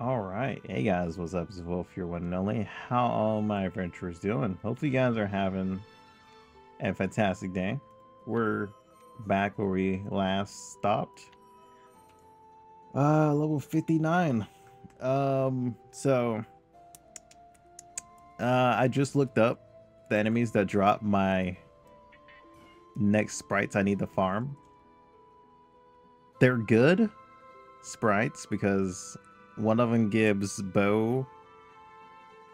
Alright, hey guys, what's up? It's Volf, your one and only. How all my adventurers doing? Hopefully you guys are having a fantastic day. We're back where we last stopped. Uh, level 59. Um, so... Uh, I just looked up the enemies that drop my next sprites I need to farm. They're good sprites because one of them gives bow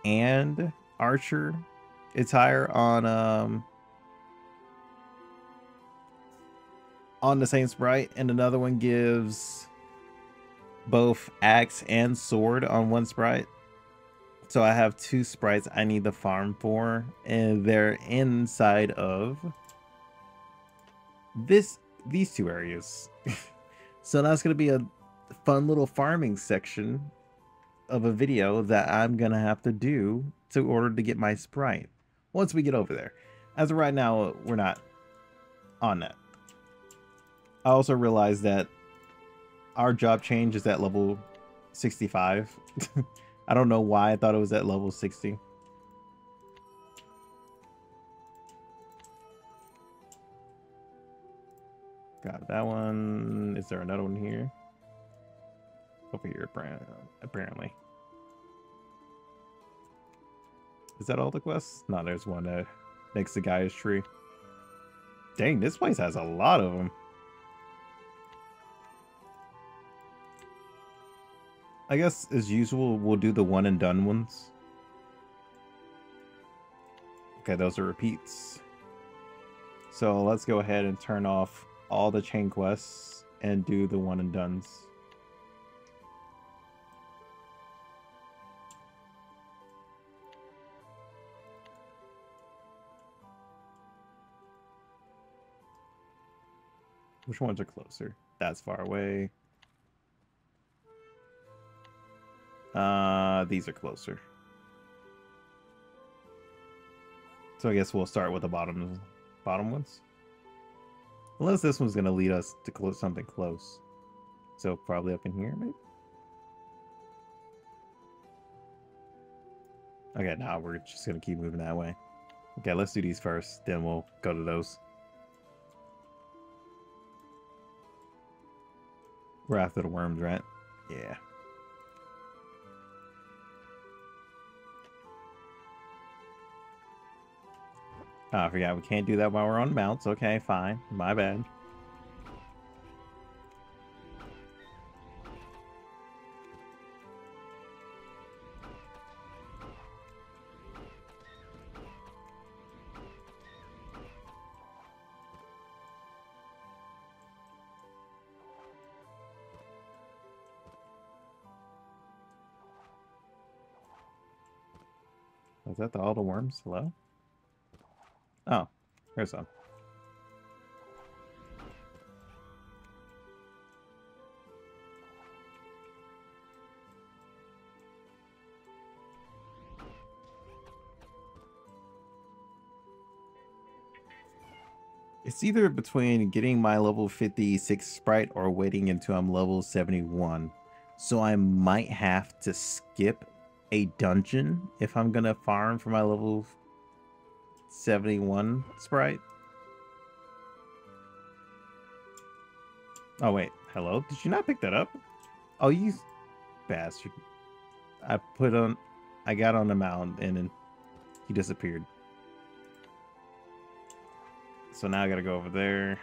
and archer. Attire on um on the same sprite and another one gives both axe and sword on one sprite. So i have two sprites i need to farm for and they're inside of this these two areas. So that's going to be a fun little farming section of a video that I'm gonna have to do to order to get my sprite once we get over there. As of right now, we're not on that. I also realized that our job change is at level 65. I don't know why I thought it was at level 60. Got that one. Is there another one here? Over here, apparently. Is that all the quests? No, there's one uh, next to Gaia's tree. Dang, this place has a lot of them. I guess, as usual, we'll do the one and done ones. Okay, those are repeats. So let's go ahead and turn off all the chain quests and do the one and dones. Which ones are closer? That's far away. Uh, these are closer. So I guess we'll start with the bottom, bottom ones. Unless this one's gonna lead us to close something close. So probably up in here, maybe. Okay, now we're just gonna keep moving that way. Okay, let's do these first, then we'll go to those. Wrath of the Worms, right? Yeah. Oh, I forgot we can't do that while we're on mounts. Okay, fine. My bad. Is that the all the worms? Hello? Oh, here's some. It's either between getting my level 56 sprite or waiting until I'm level 71. So I might have to skip a dungeon if I'm gonna farm for my level 71 sprite. Oh wait, hello? Did you not pick that up? Oh, you bastard. I put on, I got on the mound and then he disappeared. So now I gotta go over there.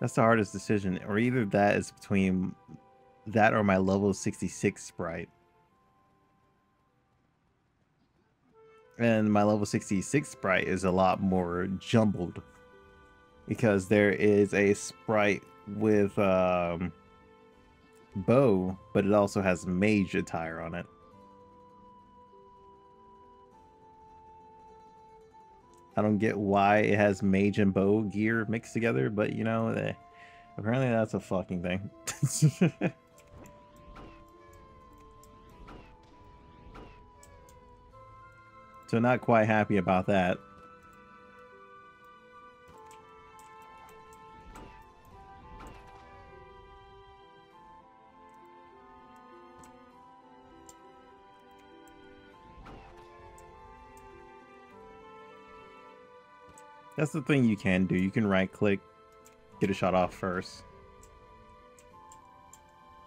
That's the hardest decision. Or either that is between that or my level 66 sprite. And my level 66 sprite is a lot more jumbled. Because there is a sprite with um, bow, but it also has mage attire on it. I don't get why it has mage and bow gear mixed together, but you know, they, apparently that's a fucking thing. So not quite happy about that. That's the thing you can do. You can right click, get a shot off first.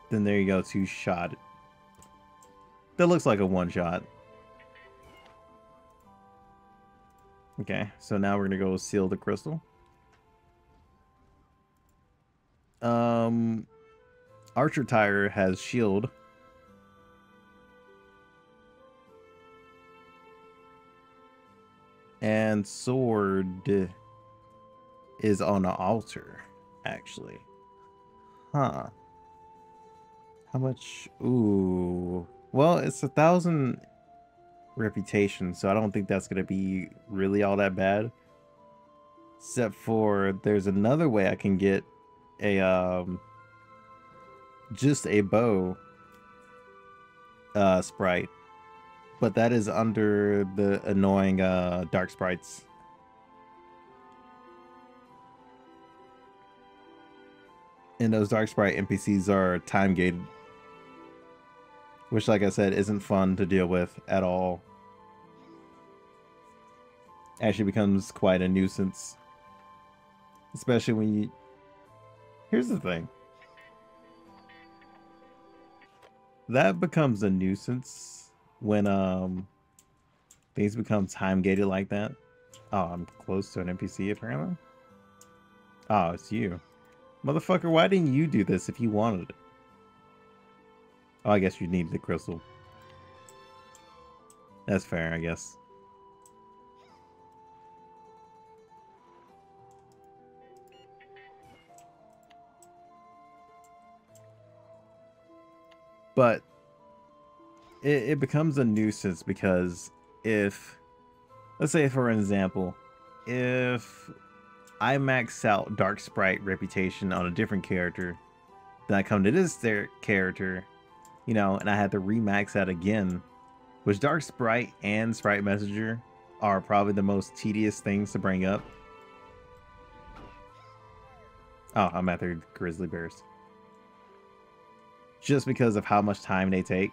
Then there you go, two shot. That looks like a one shot. Okay, so now we're gonna go seal the crystal. Um, Archer Tire has shield. And sword is on an altar, actually. Huh. How much? Ooh. Well, it's a thousand reputation, so I don't think that's going to be really all that bad. Except for there's another way I can get a, um, just a bow uh, sprite. But that is under the annoying uh, dark sprites. And those dark sprite NPCs are time gated which like I said isn't fun to deal with at all. Actually becomes quite a nuisance. Especially when you... Here's the thing. That becomes a nuisance when um things become time gated like that. Oh, I'm close to an NPC apparently. Oh, it's you. Motherfucker, why didn't you do this if you wanted it? Oh, I guess you need the crystal. That's fair, I guess. But it, it becomes a nuisance because if, let's say for an example, if I max out Dark Sprite reputation on a different character, then I come to this their character you know, and I had to remax that again, which Dark Sprite and Sprite Messenger are probably the most tedious things to bring up. Oh, I'm at their Grizzly Bears. Just because of how much time they take.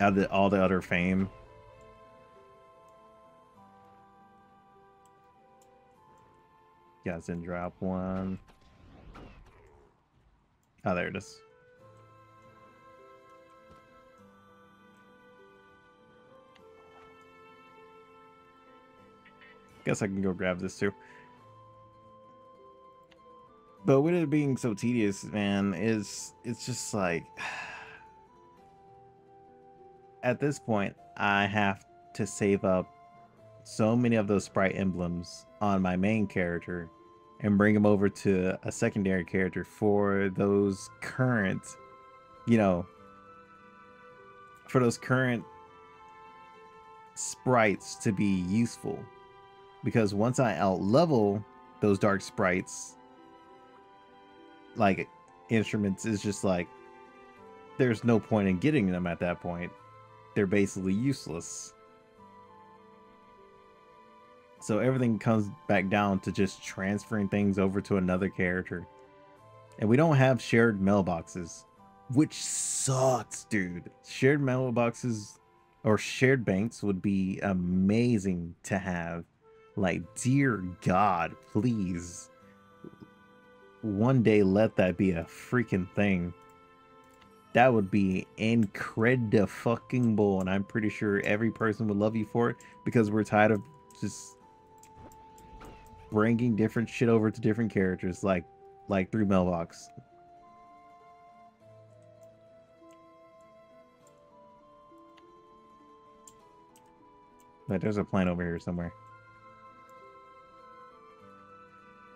Out of all the other fame. Guys didn't drop one. Oh, there it is. Guess I can go grab this too. But with it being so tedious, man, is it's just like at this point I have to save up so many of those sprite emblems on my main character and bring them over to a secondary character for those current, you know, for those current sprites to be useful because once I out level those dark sprites, like instruments is just like there's no point in getting them at that point. They're basically useless. So everything comes back down to just transferring things over to another character. And we don't have shared mailboxes, which sucks, dude. Shared mailboxes or shared banks would be amazing to have like, dear God, please. One day let that be a freaking thing. That would be incredible and I'm pretty sure every person would love you for it because we're tired of just bringing different shit over to different characters, like like through mailbox. But there's a plant over here somewhere.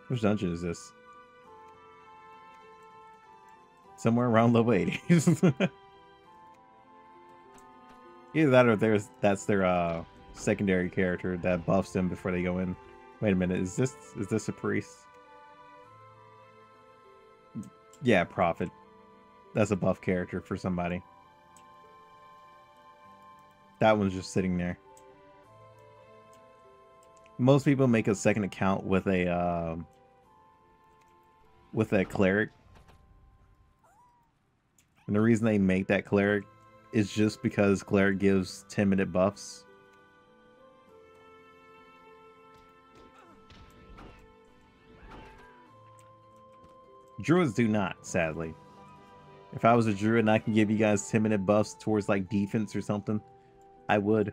Which dungeon is this? Somewhere around level 80s. Either that or there's that's their uh secondary character that buffs them before they go in. Wait a minute, is this is this a priest? Yeah, prophet. That's a buff character for somebody. That one's just sitting there. Most people make a second account with a uh, with a cleric. And the reason they make that cleric is just because cleric gives 10 minute buffs. Druids do not, sadly. If I was a druid and I can give you guys 10 minute buffs towards like defense or something, I would.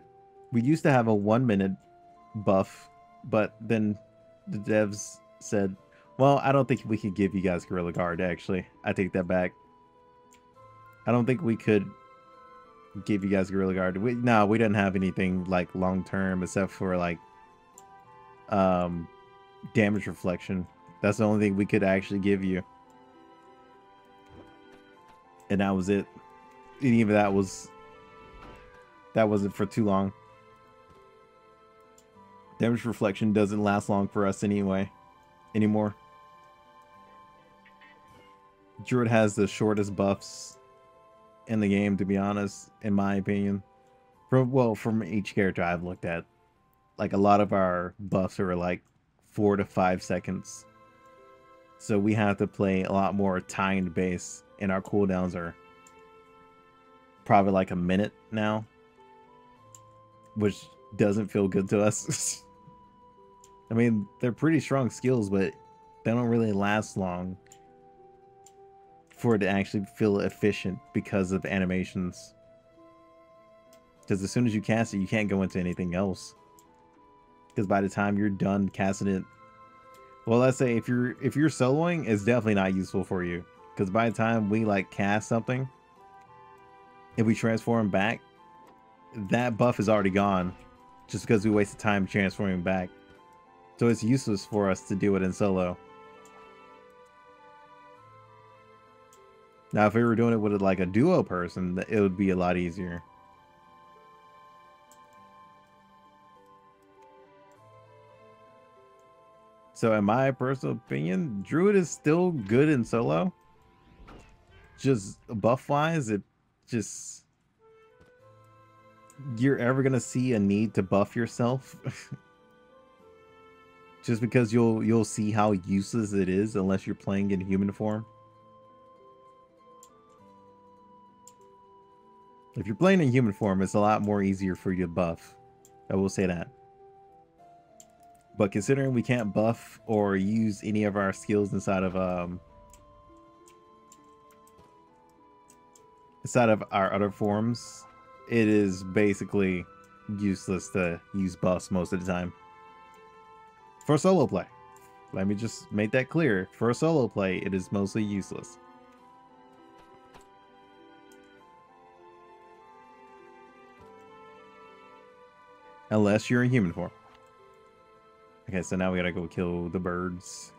We used to have a one minute buff, but then the devs said, well, I don't think we could give you guys Gorilla Guard, actually. I take that back. I don't think we could give you guys Gorilla Guard. We, no, we didn't have anything like long term except for like um damage reflection. That's the only thing we could actually give you and that was it. And even that was that wasn't for too long. Damage reflection doesn't last long for us anyway anymore. Druid has the shortest buffs in the game, to be honest, in my opinion. From well, from each character I've looked at. Like a lot of our buffs are like four to five seconds. So we have to play a lot more timed base and our cooldowns are probably like a minute now, which doesn't feel good to us. I mean, they're pretty strong skills, but they don't really last long for it to actually feel efficient because of animations. Because as soon as you cast it, you can't go into anything else. Because by the time you're done casting it, well, let's say if you're if you're soloing, it's definitely not useful for you. Because by the time we like cast something, if we transform back, that buff is already gone. Just because we wasted time transforming back. So it's useless for us to do it in solo. Now, if we were doing it with like a duo person, it would be a lot easier. So in my personal opinion, Druid is still good in solo just buff wise, it just you're ever gonna see a need to buff yourself just because you'll you'll see how useless it is unless you're playing in human form. If you're playing in human form, it's a lot more easier for you to buff. I will say that. But considering we can't buff or use any of our skills inside of um, Inside of our other forms, it is basically useless to use buffs most of the time. For solo play. Let me just make that clear. For solo play, it is mostly useless. Unless you're in human form. Okay, so now we gotta go kill the birds.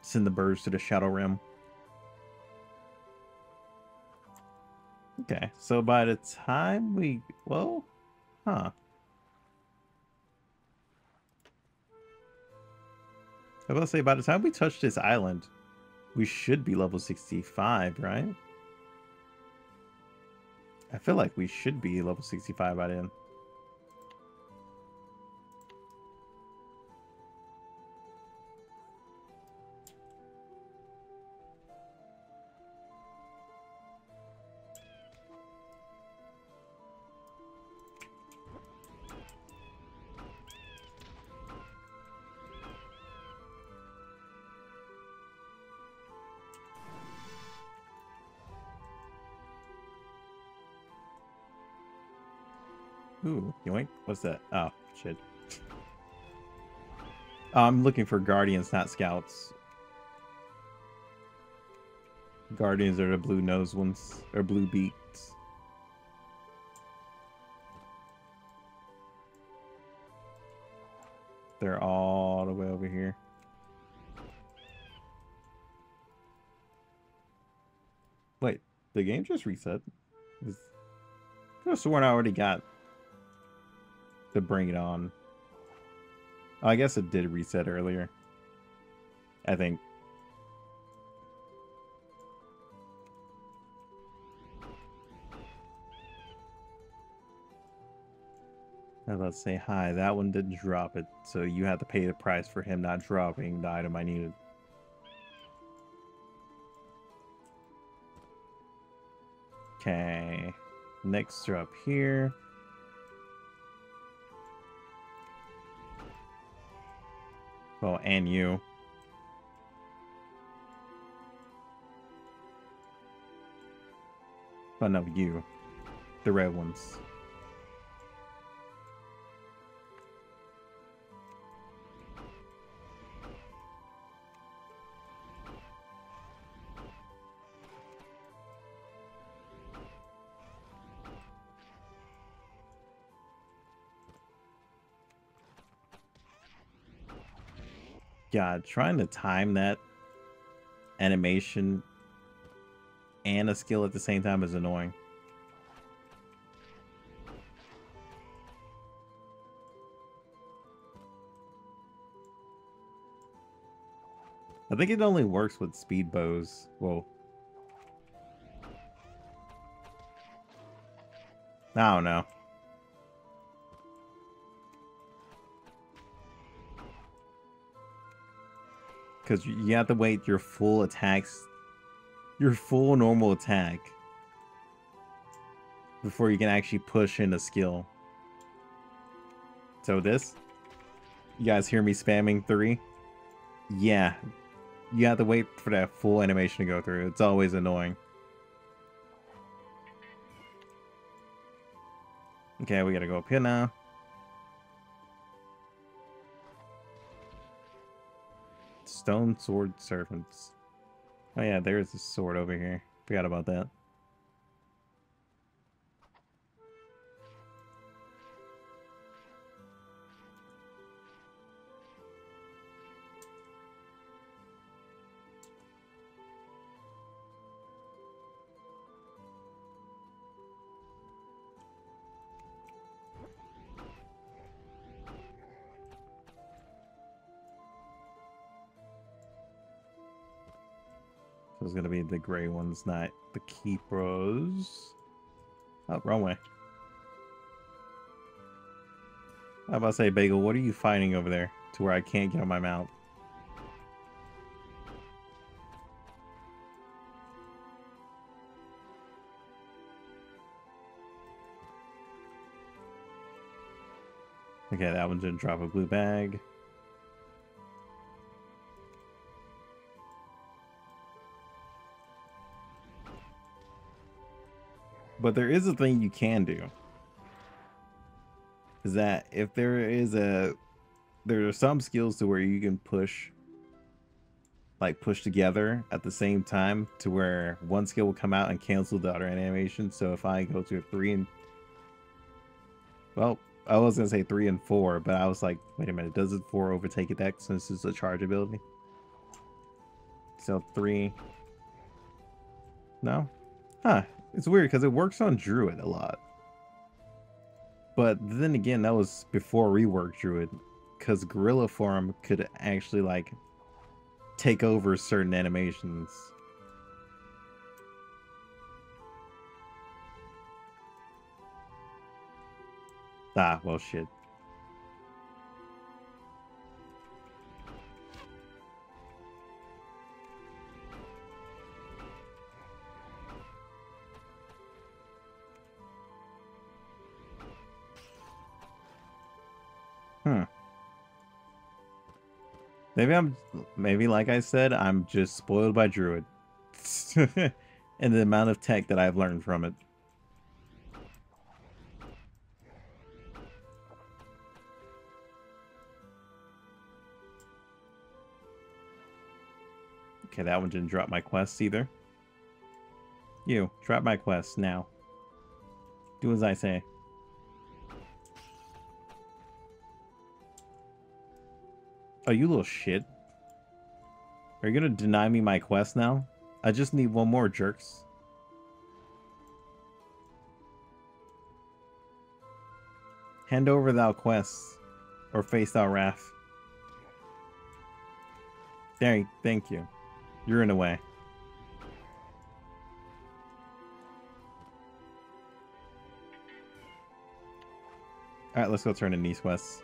Send the birds to the Shadow Realm. Okay, so by the time we... Well, huh. I was to say, by the time we touch this island, we should be level 65, right? I feel like we should be level 65 by then. What's that? Oh, shit. Oh, I'm looking for guardians, not scouts. Guardians are the blue nose ones, or blue beaks. They're all the way over here. Wait, the game just reset? I could have sworn I already got to bring it on. I guess it did reset earlier. I think. Let's about say hi. That one didn't drop it, so you had to pay the price for him not dropping the item I needed. Okay. Next are up here. Well, and you. Oh no, you. The red ones. God, trying to time that animation and a skill at the same time is annoying. I think it only works with speed bows. Whoa. I don't know. Because you have to wait your full attacks, your full normal attack, before you can actually push in a skill. So this, you guys hear me spamming three? Yeah, you have to wait for that full animation to go through. It's always annoying. Okay, we gotta go up here now. Stone Sword Servants. Oh yeah, there's a sword over here. Forgot about that. The gray ones, not the keepers. Oh, wrong way. I about to say, Bagel, what are you fighting over there to where I can't get on my mount? Okay, that one didn't drop a blue bag. But there is a thing you can do. Is that if there is a there are some skills to where you can push like push together at the same time to where one skill will come out and cancel the other animation. So if I go to a three and well, I was gonna say three and four, but I was like, wait a minute, does it four overtake a deck since it's a charge ability? So three. No? Huh. It's weird because it works on Druid a lot. But then again, that was before rework Druid. Because Gorilla Form could actually, like, take over certain animations. Ah, well, shit. Maybe I'm, maybe like I said, I'm just spoiled by Druid. and the amount of tech that I've learned from it. Okay, that one didn't drop my quest either. You, drop my quest now. Do as I say. Oh, you little shit. Are you gonna deny me my quest now? I just need one more, jerks. Hand over thou quests, or face thou wrath. There, thank you. You're in a way. Alright, let's go turn in East West.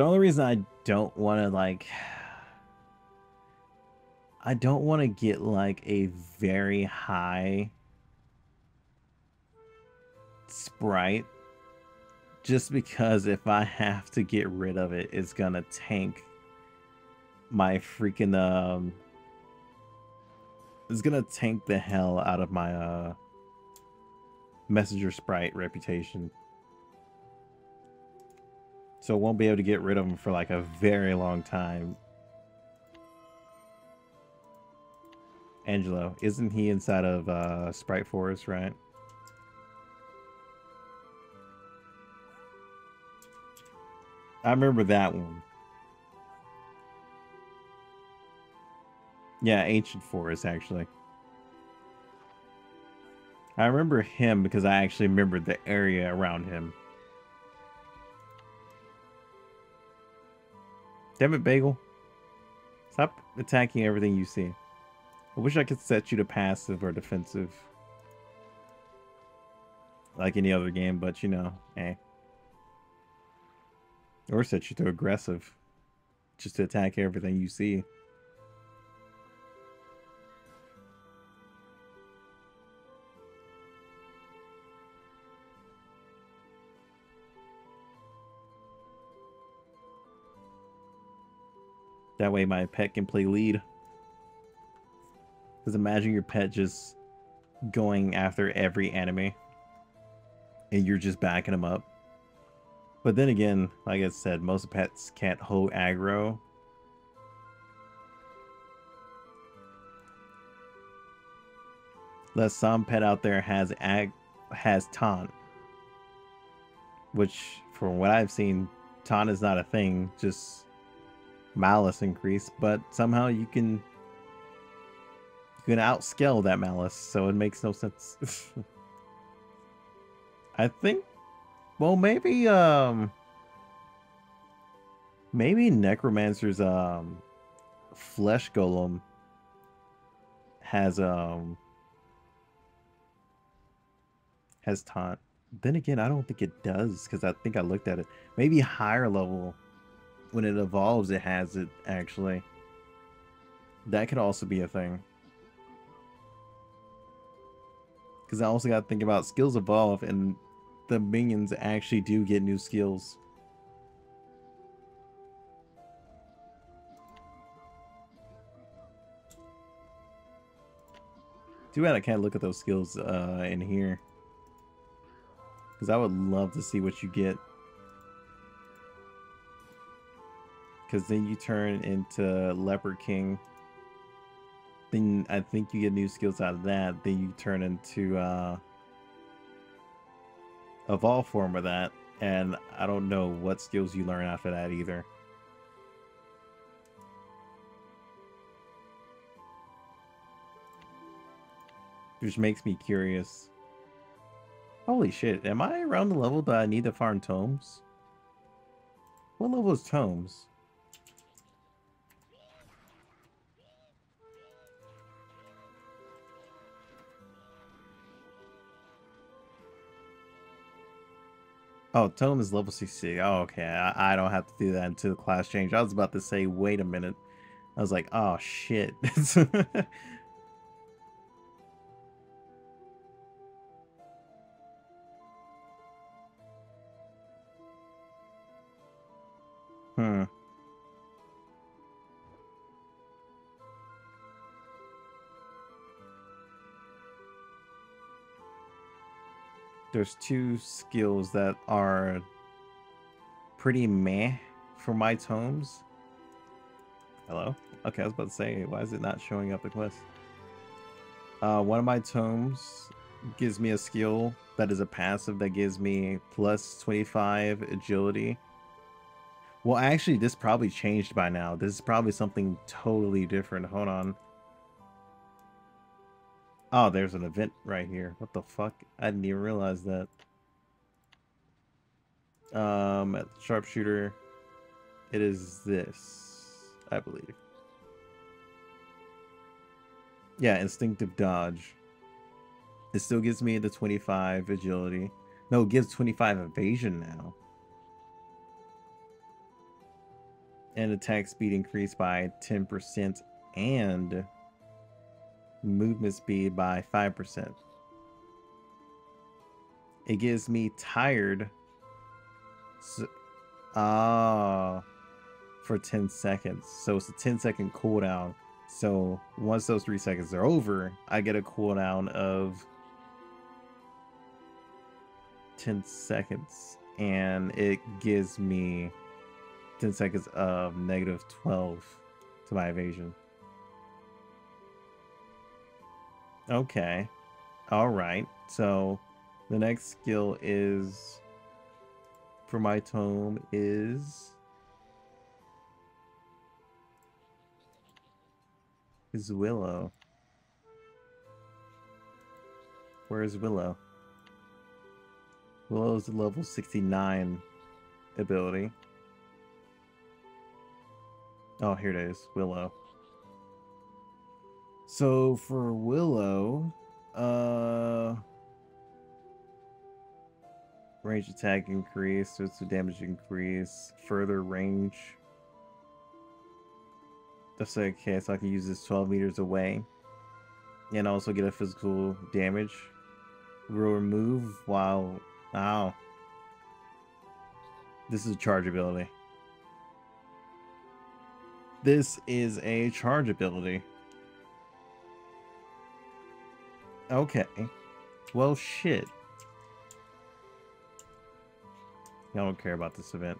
The only reason I don't want to like I don't want to get like a very high sprite just because if I have to get rid of it, it's gonna tank my freaking um it's gonna tank the hell out of my uh messenger sprite reputation. So won't be able to get rid of them for like a very long time. Angelo, isn't he inside of uh, Sprite Forest, right? I remember that one. Yeah, Ancient Forest, actually. I remember him because I actually remembered the area around him. Damn it, Bagel. Stop attacking everything you see. I wish I could set you to passive or defensive. Like any other game, but you know, eh. Or set you to aggressive. Just to attack everything you see. That way my pet can play lead. Because imagine your pet just going after every enemy. And you're just backing them up. But then again, like I said, most pets can't hold aggro. Unless some pet out there has ag has taunt. Which, from what I've seen, taunt is not a thing. Just malice increase, but somehow you can you can outscale that malice, so it makes no sense. I think well maybe um maybe Necromancer's um flesh golem has um has taunt. Then again, I don't think it does because I think I looked at it. Maybe higher level when it evolves, it has it actually. That could also be a thing. Because I also got to think about skills evolve, and the minions actually do get new skills. Too bad I can't look at those skills uh, in here. Because I would love to see what you get. Because then you turn into Leopard King. Then I think you get new skills out of that. Then you turn into uh, Evolve form of that, and I don't know what skills you learn after that either. Which makes me curious. Holy shit, am I around the level that I need to farm tomes? What level is tomes? Oh, Tome is level 60. Oh, okay. I, I, don't have to do that until the class change. I was about to say, wait a minute. I was like, oh, shit. hmm. There's two skills that are pretty meh for my tomes. Hello? Okay, I was about to say, why is it not showing up the quest? Uh, one of my tomes gives me a skill that is a passive that gives me plus 25 agility. Well, actually, this probably changed by now. This is probably something totally different. Hold on. Oh, there's an event right here. What the fuck? I didn't even realize that. Um, at the sharpshooter, it is this. I believe. Yeah, instinctive dodge. It still gives me the 25 agility. No, it gives 25 evasion now. And attack speed increased by 10% and movement speed by 5%. It gives me tired. Ah, so, for 10 seconds. So it's a 10 second cooldown. So once those three seconds are over, I get a cooldown of 10 seconds. And it gives me 10 seconds of negative 12 to my evasion. Okay. All right. So the next skill is for my tome is is Willow. Where's Willow? Willow's level 69 ability. Oh, here it is. Willow. So for Willow, uh range attack increase, so it's a damage increase, further range. That's okay, so I can use this 12 meters away. And also get a physical damage. Will remove while wow. This is a charge ability. This is a charge ability. Okay. Well, shit. Y'all don't care about this event.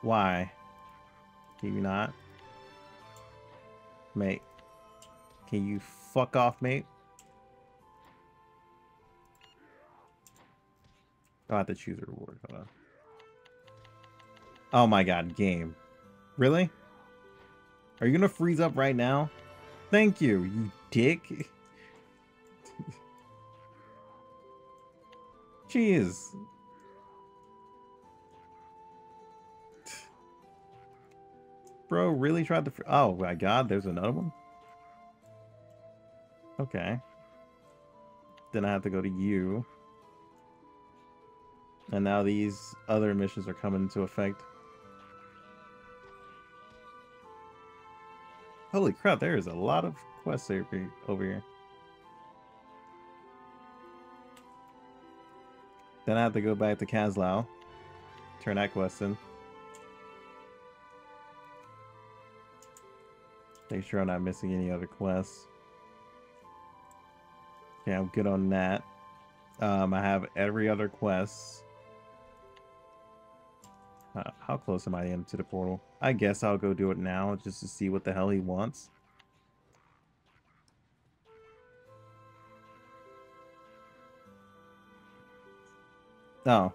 Why? Can you not? Mate. Can you fuck off, mate? I'll have to choose a reward. Hold on. Oh my god, game. Really? Are you gonna freeze up right now? Thank you, you dick. Jeez. Bro, really tried to... Oh my god, there's another one? Okay. Then I have to go to you. And now these other missions are coming into effect. Holy crap, there is a lot of quests over here. Then I have to go back to Kazlao. Turn that quest in. Make sure I'm not missing any other quests. Okay, I'm good on that. Um, I have every other quest. Uh, how close am I in to the portal? I guess I'll go do it now just to see what the hell he wants. Oh.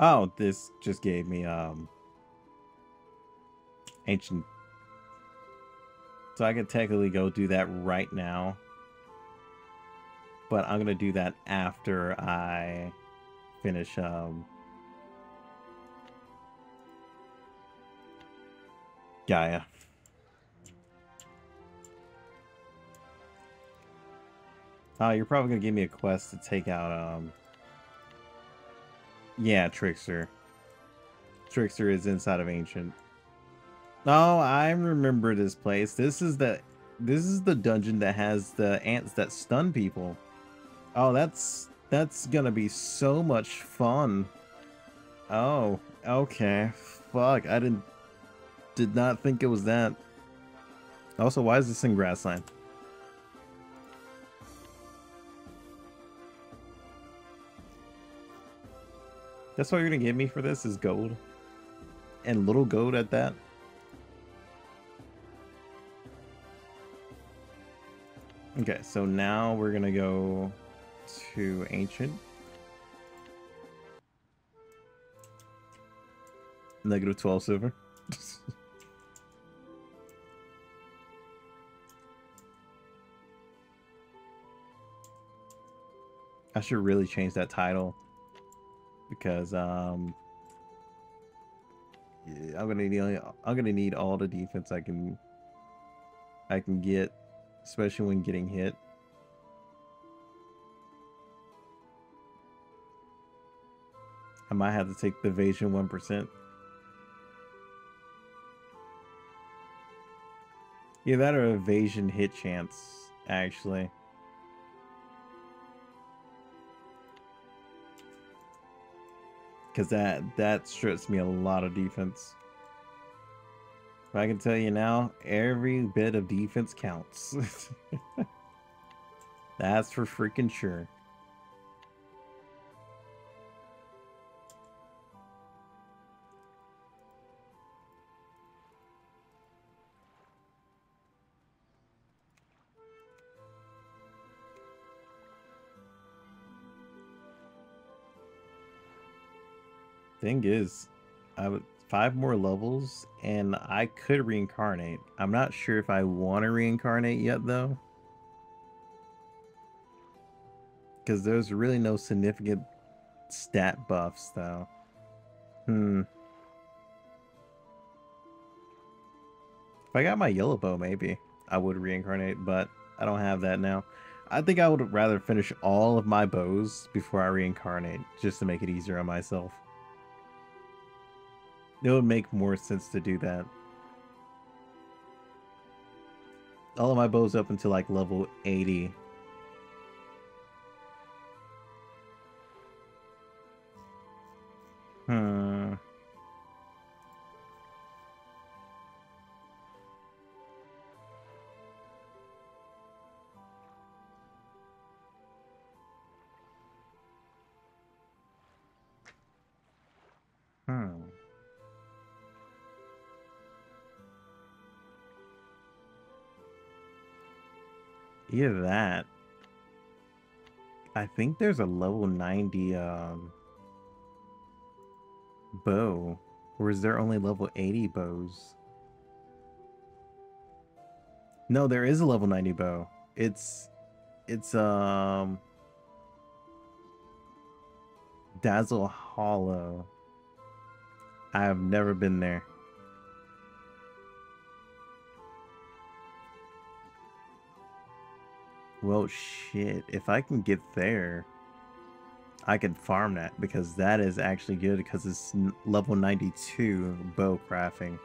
Oh, this just gave me um ancient. So I could technically go do that right now but I'm gonna do that after I finish um Gaia. Oh, you're probably gonna give me a quest to take out um Yeah, Trickster. Trickster is inside of Ancient. Oh, I remember this place. This is the this is the dungeon that has the ants that stun people. Oh, that's that's gonna be so much fun. Oh, okay. Fuck, I didn't did not think it was that. Also, why is this in grassland? That's what you're gonna give me for this is gold. And little gold at that. Okay, so now we're gonna go to Ancient. Negative 12 silver. I should really change that title because um yeah, I'm gonna need I'm gonna need all the defense I can I can get, especially when getting hit. I might have to take the evasion one percent. Yeah, that or evasion hit chance, actually. Because that, that strips me a lot of defense. But I can tell you now, every bit of defense counts. That's for freaking sure. Thing is, I would five more levels and I could reincarnate. I'm not sure if I want to reincarnate yet though. Because there's really no significant stat buffs though. Hmm. If I got my yellow bow, maybe I would reincarnate, but I don't have that now. I think I would rather finish all of my bows before I reincarnate, just to make it easier on myself. It would make more sense to do that. All of my bows up until like level 80. Hmm. Either that. I think there's a level 90 um, bow. Or is there only level 80 bows? No, there is a level 90 bow. It's it's um Dazzle Hollow. I have never been there. Well, shit. If I can get there, I can farm that because that is actually good because it's level 92 bow crafting.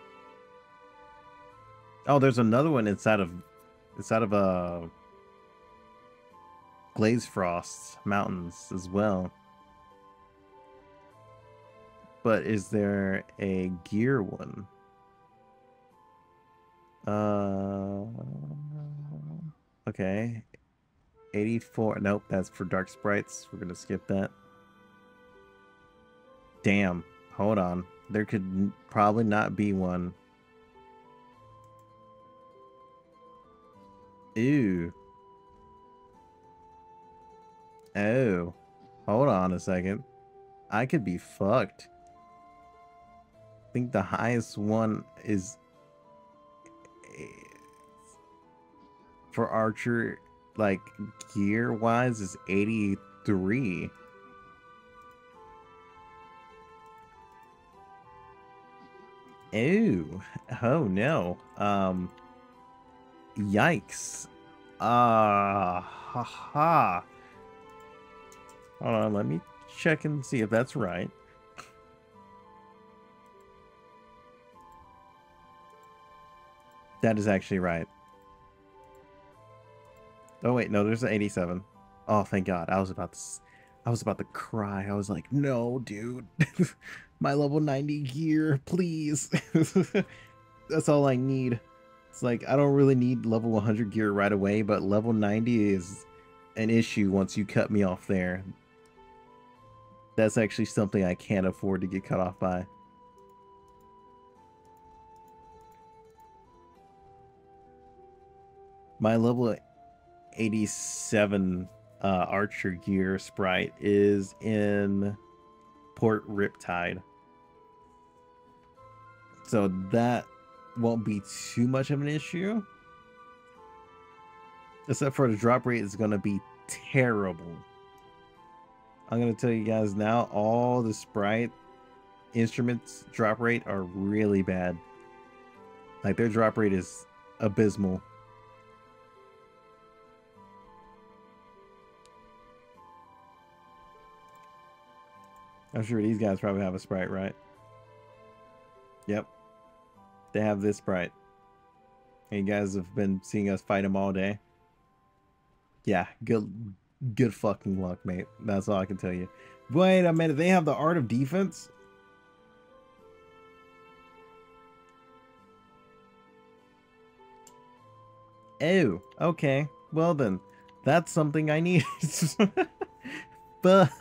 Oh, there's another one inside of inside of a uh, Glazefrost Mountains as well. But is there a gear one? Uh okay. 84. Nope, that's for Dark Sprites. We're going to skip that. Damn. Hold on. There could probably not be one. Ew. Oh. Hold on a second. I could be fucked. I think the highest one is eh, for Archer like gear wise is 83. Oh, oh no. Um, yikes. Ah, uh, ha ha. Hold on, let me check and see if that's right. That is actually right. Oh wait, no, there's an 87. Oh, thank God. I was about to I was about to cry. I was like, "No, dude. My level 90 gear, please." That's all I need. It's like I don't really need level 100 gear right away, but level 90 is an issue once you cut me off there. That's actually something I can't afford to get cut off by. My level 87 uh, Archer Gear sprite is in Port Riptide. So that won't be too much of an issue. Except for the drop rate is going to be terrible. I'm going to tell you guys now, all the Sprite instruments drop rate are really bad. Like their drop rate is abysmal. I'm sure these guys probably have a sprite, right? Yep. They have this sprite. And you guys have been seeing us fight them all day. Yeah, good good fucking luck, mate. That's all I can tell you. Wait a minute, they have the art of defense? Oh, okay. Well then, that's something I need. Fuck.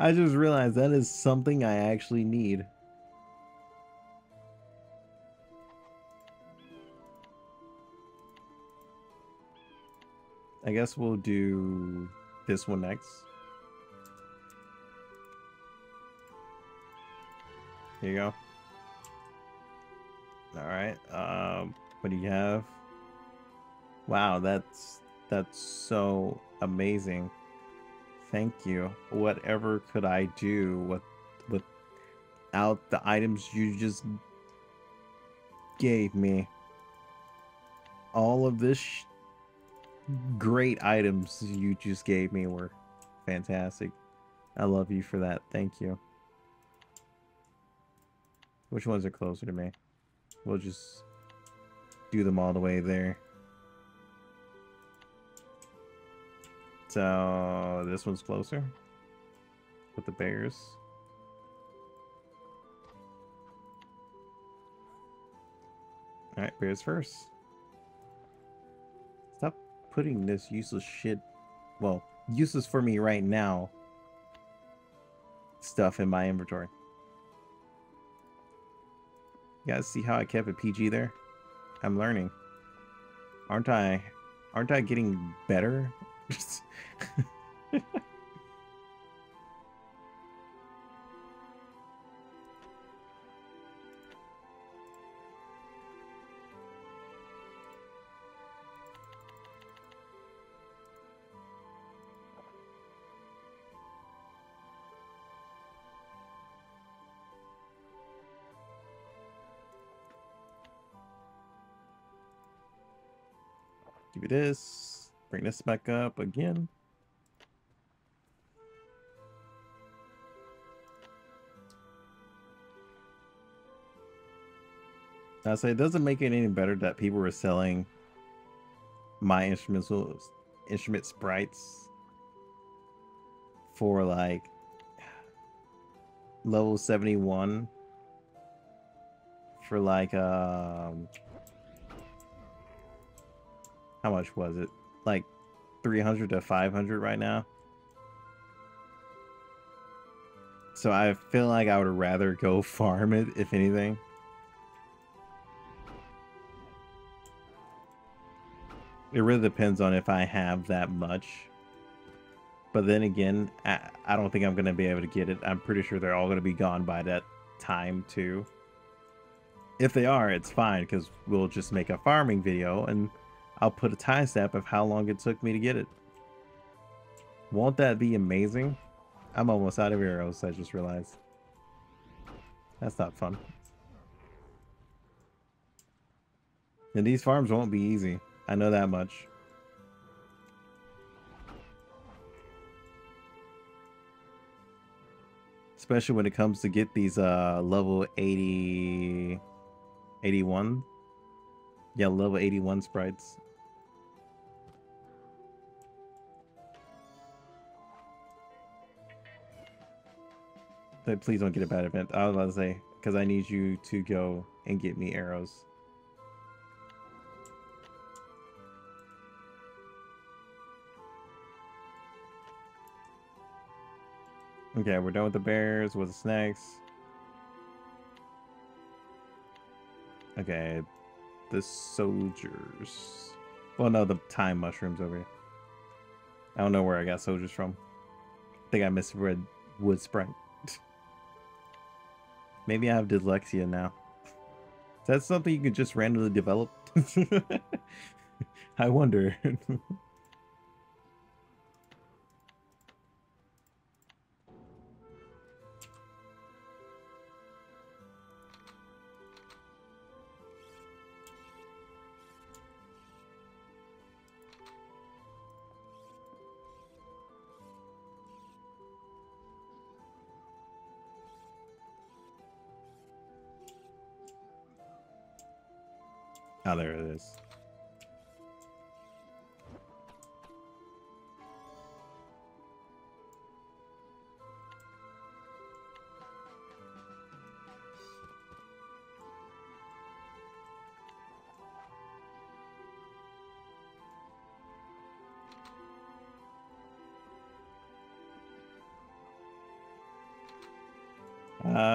I just realized that is something I actually need. I guess we'll do this one next. Here you go. Alright, um, what do you have? Wow, that's that's so amazing. Thank you. Whatever could I do with without the items you just gave me? All of this great items you just gave me were fantastic. I love you for that. Thank you. Which ones are closer to me? We'll just do them all the way there. So uh, this one's closer with the bears. Alright, bears first. Stop putting this useless shit, well, useless for me right now, stuff in my inventory. You guys see how I kept it PG there? I'm learning. Aren't I, aren't I getting better Give me this. Bring this back up again. I say it doesn't make it any better that people were selling my instruments instrument sprites for like level 71 for like um how much was it like 300 to 500 right now. So I feel like I would rather go farm it, if anything. It really depends on if I have that much. But then again, I, I don't think I'm going to be able to get it. I'm pretty sure they're all going to be gone by that time, too. If they are, it's fine, because we'll just make a farming video, and I'll put a timestamp of how long it took me to get it. Won't that be amazing? I'm almost out of arrows, I just realized. That's not fun. And these farms won't be easy. I know that much. Especially when it comes to get these uh level 80 81 yeah level 81 sprites please don't get a bad event. I was about to say, because I need you to go and get me arrows. Okay, we're done with the bears, with the snakes. Okay, the soldiers. Well, no, the time mushrooms over here. I don't know where I got soldiers from. I think I misread wood sprite. Maybe I have dyslexia now. Is that something you could just randomly develop? I wonder.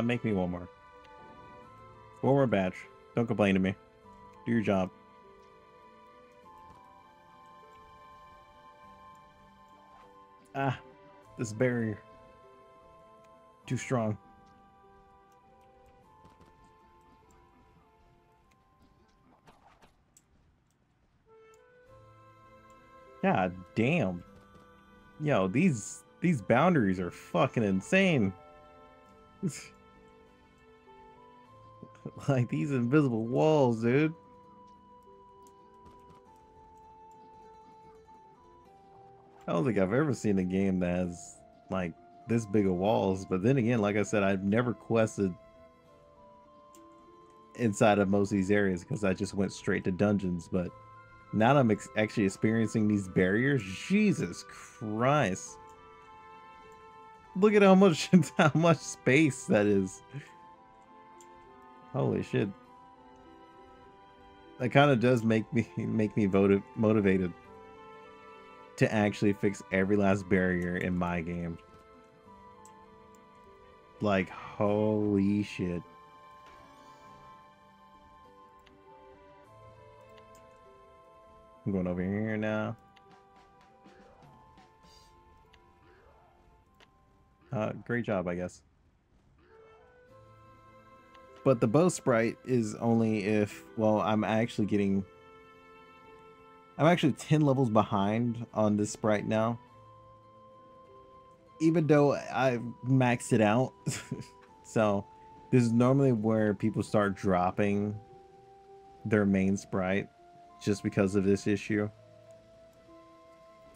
make me one more. One more batch. Don't complain to me. Do your job. Ah, this barrier. Too strong. God damn. Yo, these these boundaries are fucking insane. like these invisible walls, dude. I don't think I've ever seen a game that has like this big of walls. But then again, like I said, I've never quested inside of most of these areas because I just went straight to dungeons. But now I'm ex actually experiencing these barriers. Jesus Christ! Look at how much how much space that is. Holy shit! That kind of does make me make me vote motivated to actually fix every last barrier in my game. Like, holy shit. I'm going over here now. Uh, great job, I guess. But the bow sprite is only if, well, I'm actually getting I'm actually 10 levels behind on this sprite now. Even though I've maxed it out. so, this is normally where people start dropping their main sprite just because of this issue.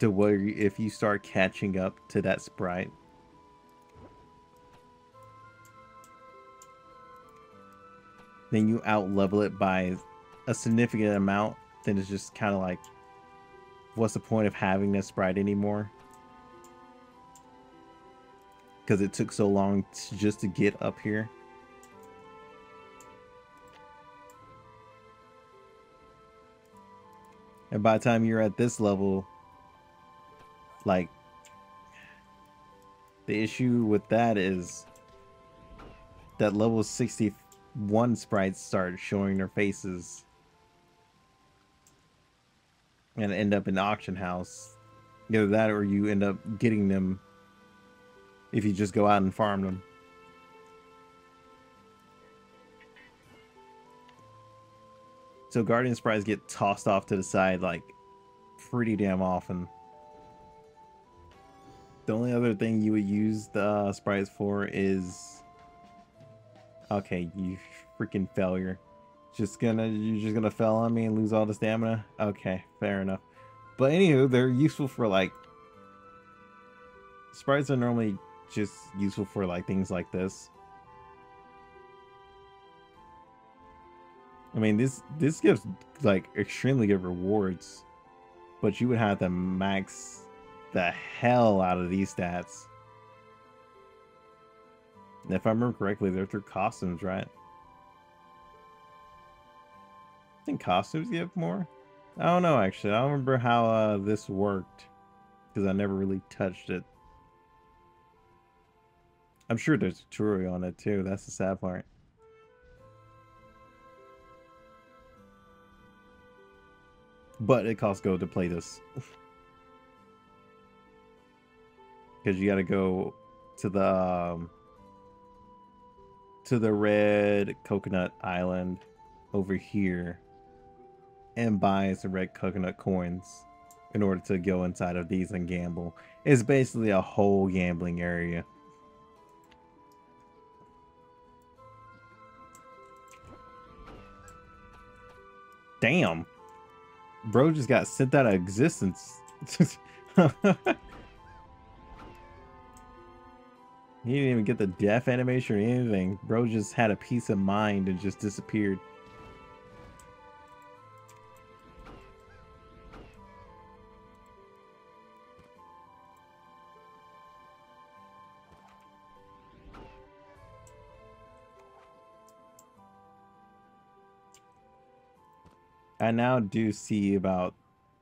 To where if you start catching up to that sprite, then you out level it by a significant amount then it's just kind of like, what's the point of having this sprite anymore? Because it took so long to, just to get up here. And by the time you're at this level, like, the issue with that is that level 61 sprites start showing their faces and end up in the auction house. Either that or you end up getting them if you just go out and farm them. So Guardian Sprites get tossed off to the side like pretty damn often. The only other thing you would use the uh, sprites for is... Okay, you freaking failure. Just gonna, you're just gonna fell on me and lose all the stamina? Okay, fair enough. But anywho, they're useful for like, sprites are normally just useful for like things like this. I mean, this this gives like extremely good rewards, but you would have to max the hell out of these stats. If I remember correctly, they're through costumes, right? I think costumes give more. I don't know, actually. I don't remember how uh, this worked. Because I never really touched it. I'm sure there's a tutorial on it, too. That's the sad part. But it costs gold to play this. Because you gotta go to the... Um, to the red coconut island over here and buy some red coconut coins in order to go inside of these and gamble. It's basically a whole gambling area. Damn. Bro just got sent out of existence. he didn't even get the death animation or anything. Bro just had a peace of mind and just disappeared. I now do see about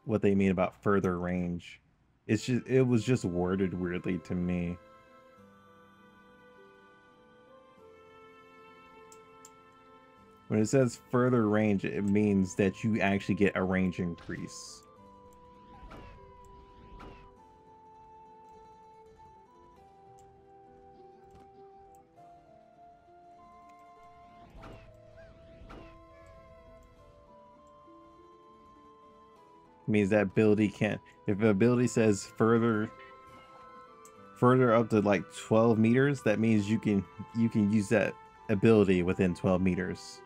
what they mean about further range. It's just it was just worded weirdly to me. When it says further range, it means that you actually get a range increase. means that ability can't if the ability says further further up to like 12 meters that means you can you can use that ability within 12 meters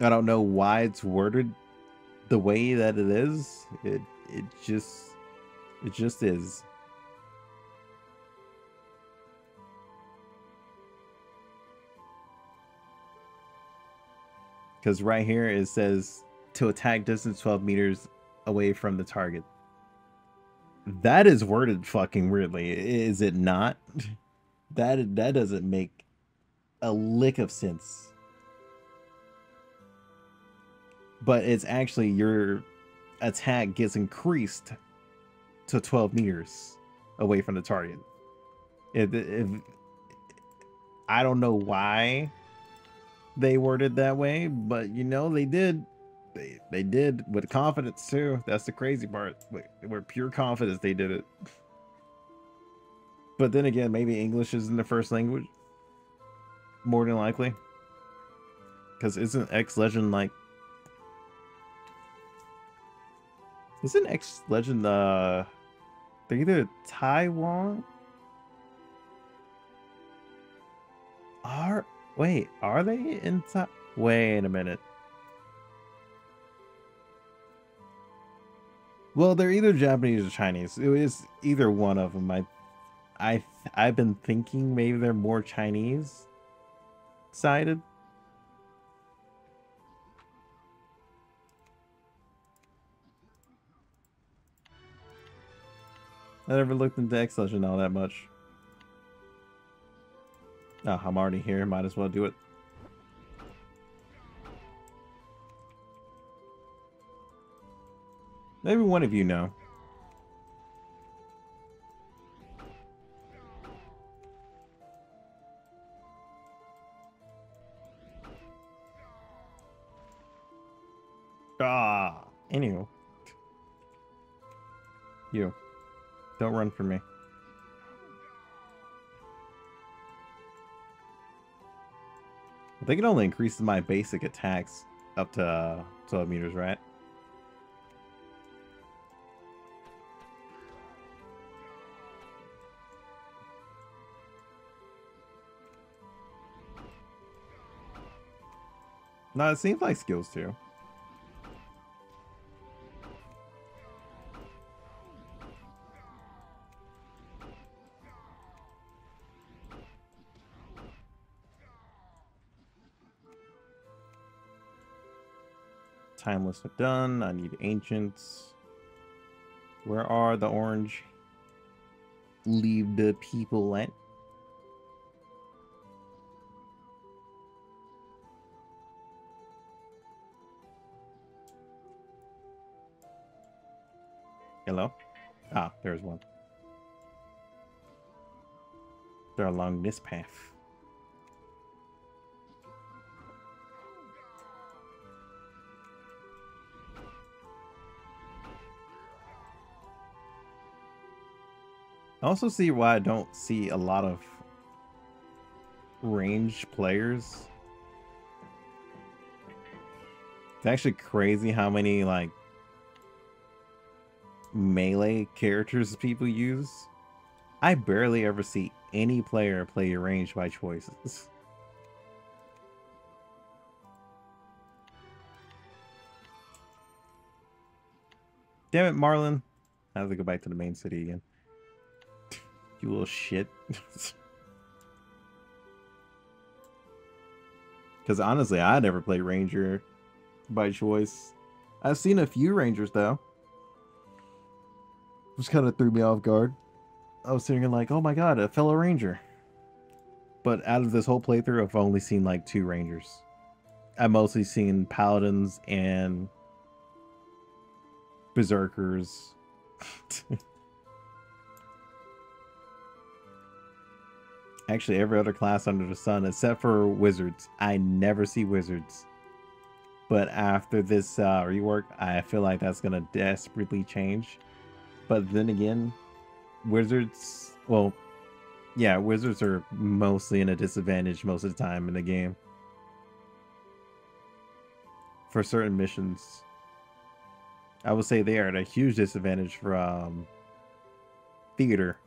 i don't know why it's worded the way that it is it it just it just is Because right here it says to attack distance 12 meters away from the target. That is worded fucking weirdly. Is it not? That that doesn't make a lick of sense. But it's actually your attack gets increased to 12 meters away from the target. If, if I don't know why they worded that way, but you know they did. They they did with confidence too. That's the crazy part. With pure confidence, they did it. But then again, maybe English isn't the first language. More than likely. Because isn't X Legend like... Isn't X Legend, uh... They're either Taiwan? Are... Wait, are they inside? Wait a minute. Well, they're either Japanese or Chinese. It is either one of them. I, I, I've been thinking maybe they're more Chinese sided. I never looked into X Legend all that much. Oh, I'm already here. Might as well do it. Maybe one of you know. Ah, anywho. You. Don't run from me. I think it only increases my basic attacks up to uh, 12 meters, right? No, it seems like skills too. Timeless are done. I need ancients. Where are the orange leave the people at? Hello? Ah, there's one. They're along this path. I also see why I don't see a lot of range players. It's actually crazy how many like melee characters people use. I barely ever see any player play range by choices. Damn it, Marlin. I have to go back to the main city again. You little shit. Because honestly, I never played Ranger by choice. I've seen a few Rangers though. Which kind of threw me off guard. I was thinking like, oh my god, a fellow Ranger. But out of this whole playthrough, I've only seen like two Rangers. I've mostly seen Paladins and Berserkers. Actually, every other class under the sun, except for wizards. I never see wizards. But after this uh, rework, I feel like that's going to desperately change. But then again, wizards, well, yeah, wizards are mostly in a disadvantage most of the time in the game. For certain missions. I would say they are at a huge disadvantage from theater.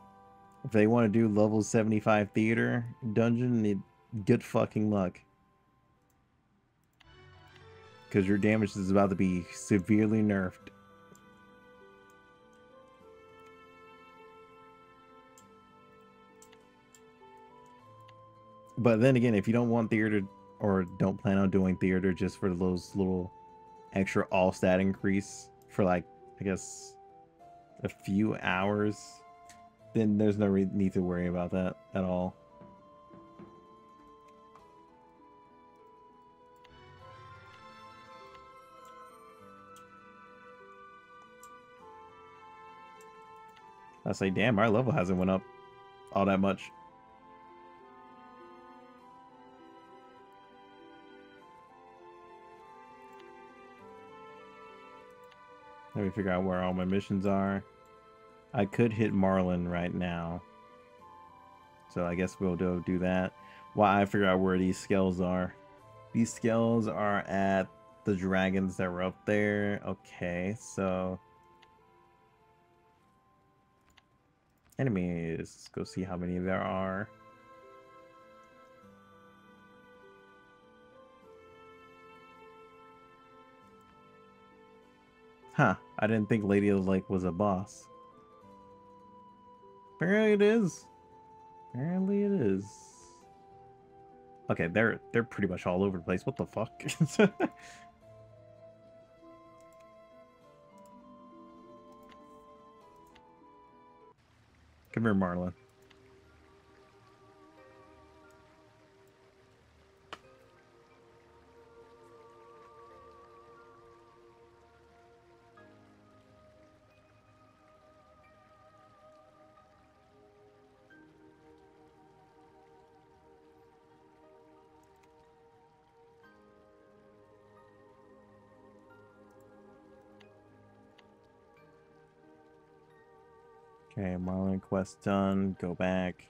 If they want to do level 75 theater dungeon, good fucking luck. Because your damage is about to be severely nerfed. But then again, if you don't want theater or don't plan on doing theater just for those little extra all stat increase, for like, I guess, a few hours, then there's no need to worry about that at all. I say, damn, our level hasn't went up all that much. Let me figure out where all my missions are. I could hit Marlin right now. So I guess we'll do, do that. While I figure out where these scales are. These scales are at the dragons that were up there. Okay, so... Enemies. Let's go see how many there are. Huh, I didn't think Lady of the Lake was a boss. Apparently it is. Apparently it is. Okay, they're they're pretty much all over the place. What the fuck? Come here, Marlon. Marlin quest done. Go back.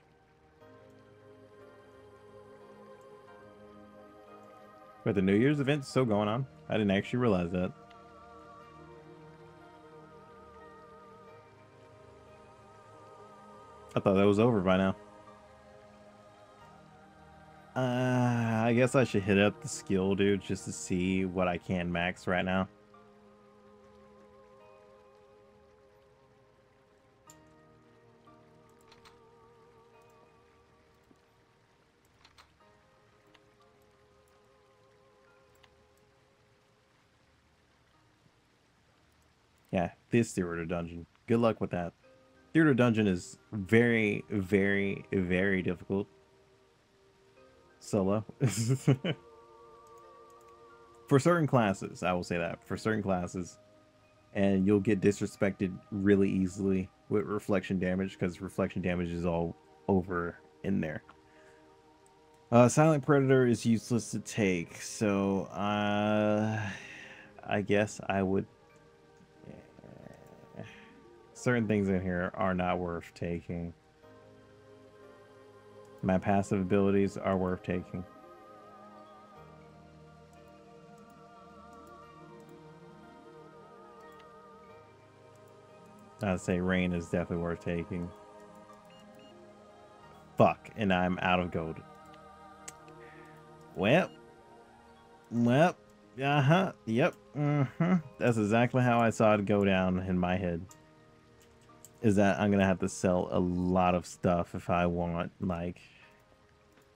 But the New Year's event's still going on. I didn't actually realize that. I thought that was over by now. Uh, I guess I should hit up the skill, dude, just to see what I can max right now. This theater dungeon. Good luck with that. Theater dungeon is very, very, very difficult. Solo. For certain classes, I will say that. For certain classes. And you'll get disrespected really easily with reflection damage because reflection damage is all over in there. Uh, Silent Predator is useless to take, so uh, I guess I would certain things in here are not worth taking. My passive abilities are worth taking. I'd say rain is definitely worth taking. Fuck, and I'm out of gold. Well, well, uh-huh, yep, uh-huh. That's exactly how I saw it go down in my head. Is that I'm gonna have to sell a lot of stuff if I want, like,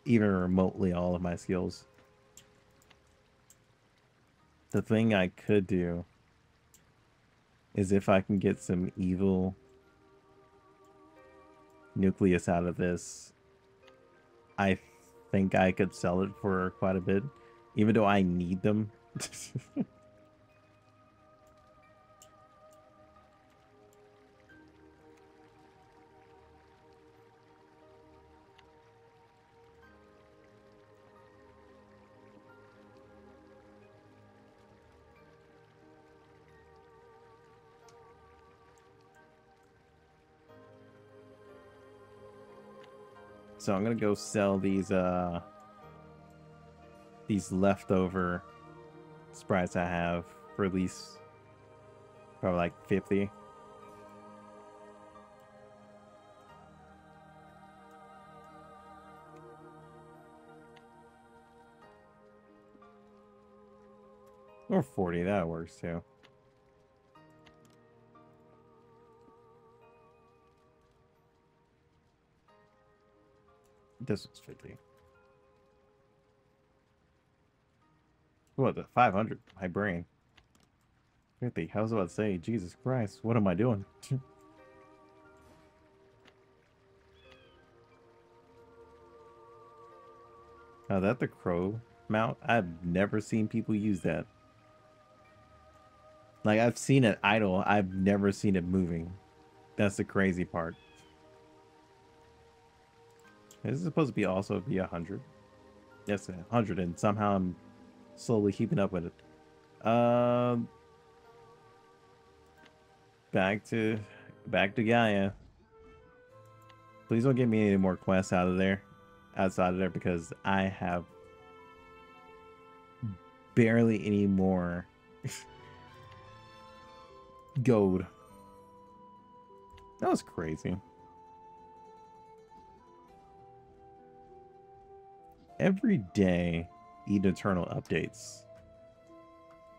even remotely all of my skills. The thing I could do is if I can get some evil nucleus out of this, I think I could sell it for quite a bit, even though I need them. So I'm gonna go sell these uh these leftover sprites I have for at least probably like 50. Or 40, that works too. This was 50. What, the 500? My brain. 50. I was about to say, Jesus Christ, what am I doing? Now that the crow mount? I've never seen people use that. Like, I've seen it idle. I've never seen it moving. That's the crazy part. This is supposed to be also be a hundred. Yes, a hundred, and somehow I'm slowly keeping up with it. Um, back to back to Gaia. Please don't give me any more quests out of there, outside of there, because I have barely any more gold. That was crazy. Every day Eden Eternal updates.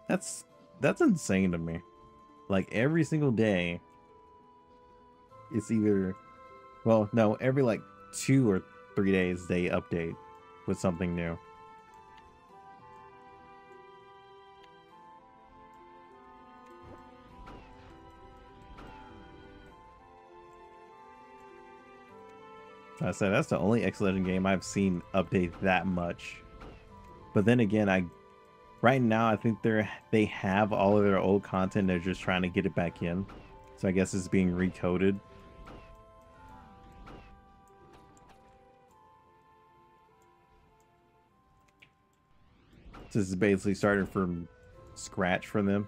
That's that's insane to me. Like every single day it's either well, no, every like 2 or 3 days they update with something new. I said that's the only X Legend game I've seen update that much. But then again, I right now I think they're they have all of their old content. They're just trying to get it back in. So I guess it's being recoded. This is basically starting from scratch for them.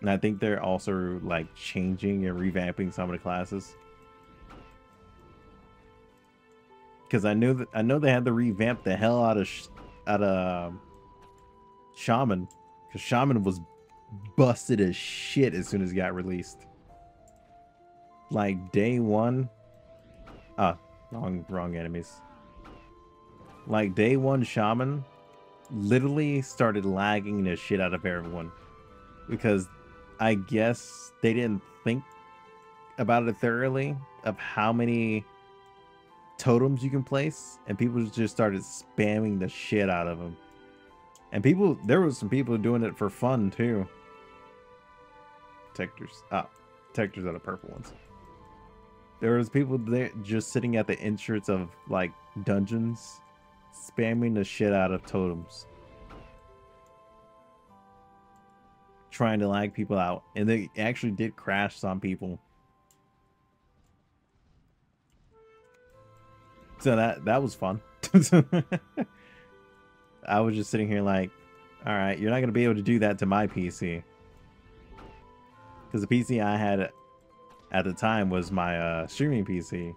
And I think they're also like changing and revamping some of the classes. Because I knew that I know they had to revamp the hell out of out of um, Shaman because Shaman was busted as shit as soon as it got released. Like day one, ah, wrong wrong enemies. Like day one, Shaman literally started lagging the shit out of everyone because I guess they didn't think about it thoroughly of how many totems you can place, and people just started spamming the shit out of them. And people, there was some people doing it for fun too. Protectors, ah, protectors are the purple ones. There was people there just sitting at the entrance of like dungeons, spamming the shit out of totems. Trying to lag people out. And they actually did crash some people. So that that was fun. I was just sitting here like, all right, you're not gonna be able to do that to my PC. Because the PC I had at the time was my uh, streaming PC.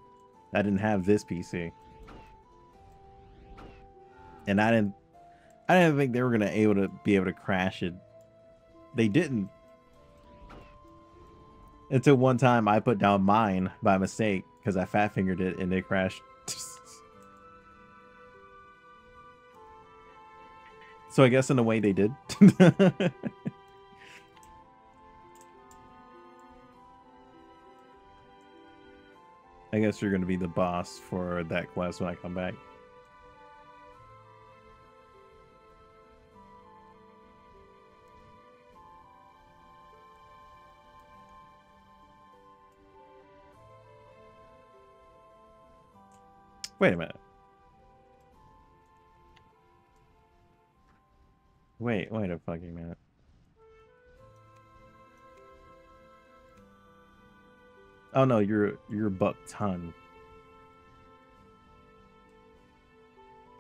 I didn't have this PC. And I didn't I didn't think they were gonna able to be able to crash it. They didn't. Until one time I put down mine by mistake because I fat fingered it and it crashed. So I guess in a way they did. I guess you're going to be the boss for that quest when I come back. Wait a minute. Wait, wait a fucking minute. Oh no, you're you're buck ton.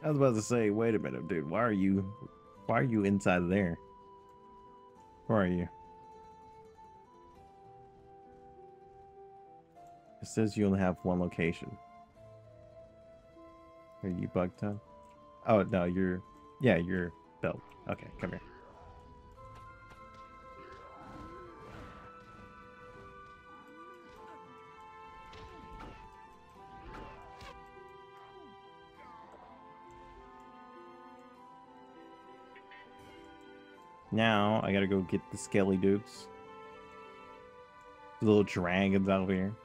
I was about to say, wait a minute, dude. Why are you why are you inside there? Where are you? It says you only have one location. Are you bug ton? Oh no, you're yeah, you're belt. Okay, come here. Now I gotta go get the skelly dudes. The little dragons out here.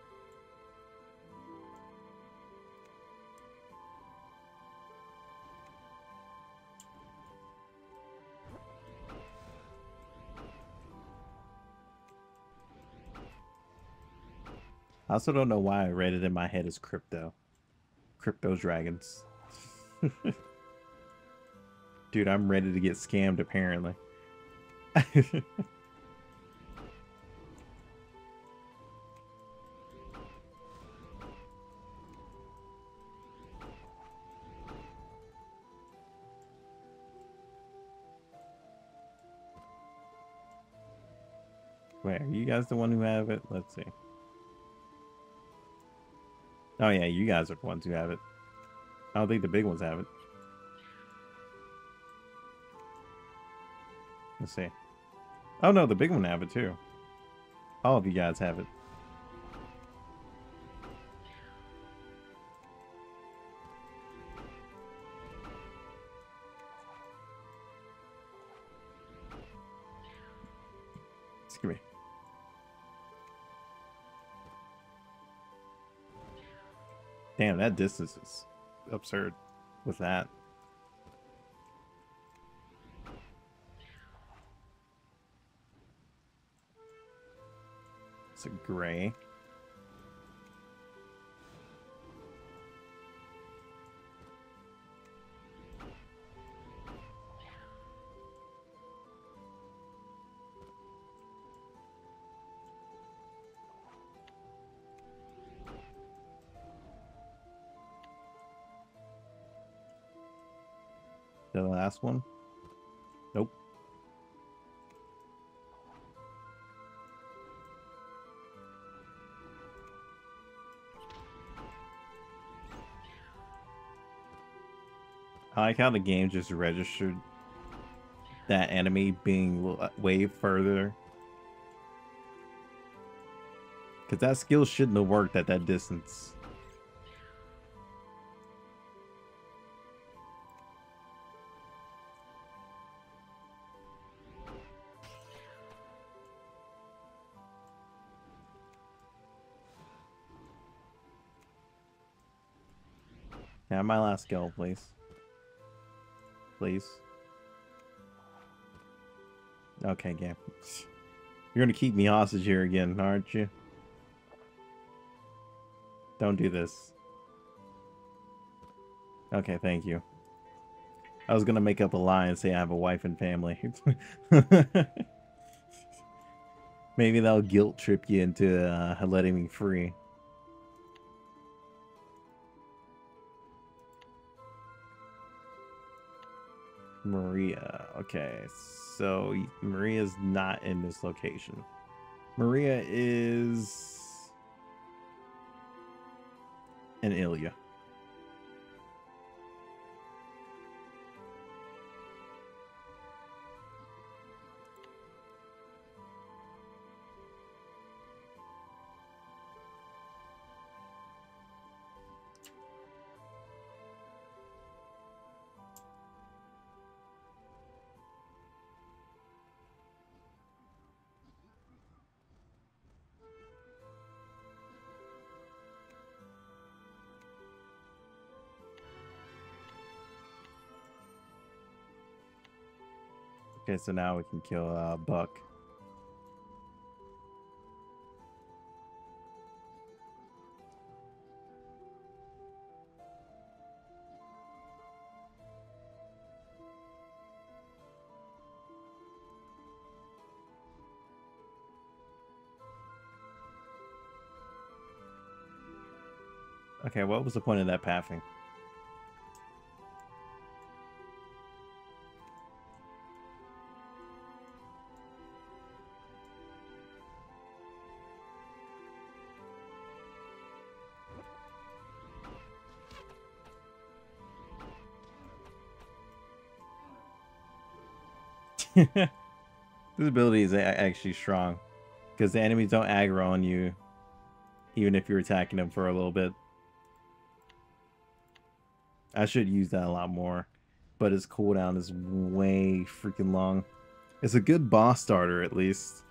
I also don't know why I read it in my head as crypto. Crypto dragons. Dude, I'm ready to get scammed apparently. Wait, are you guys the one who have it? Let's see. Oh yeah, you guys are the ones who have it. I don't think the big ones have it. Let's see. Oh no, the big one have it too. All of you guys have it. Damn, that distance is absurd with that. It's a gray. One? Nope. I like how the game just registered that enemy being uh, way further. Because that skill shouldn't have worked at that distance. Yeah, my last skill, please please. Okay, game. You're gonna keep me hostage here again, aren't you? Don't do this. Okay, thank you. I was gonna make up a lie and say I have a wife and family. Maybe that'll guilt trip you into uh, letting me free. Maria. Okay, so Maria's not in this location. Maria is an Ilya. Okay, so now we can kill uh, Buck. Okay, what was the point of that pathing? this ability is actually strong because the enemies don't aggro on you even if you're attacking them for a little bit. I should use that a lot more, but its cooldown is way freaking long. It's a good boss starter at least.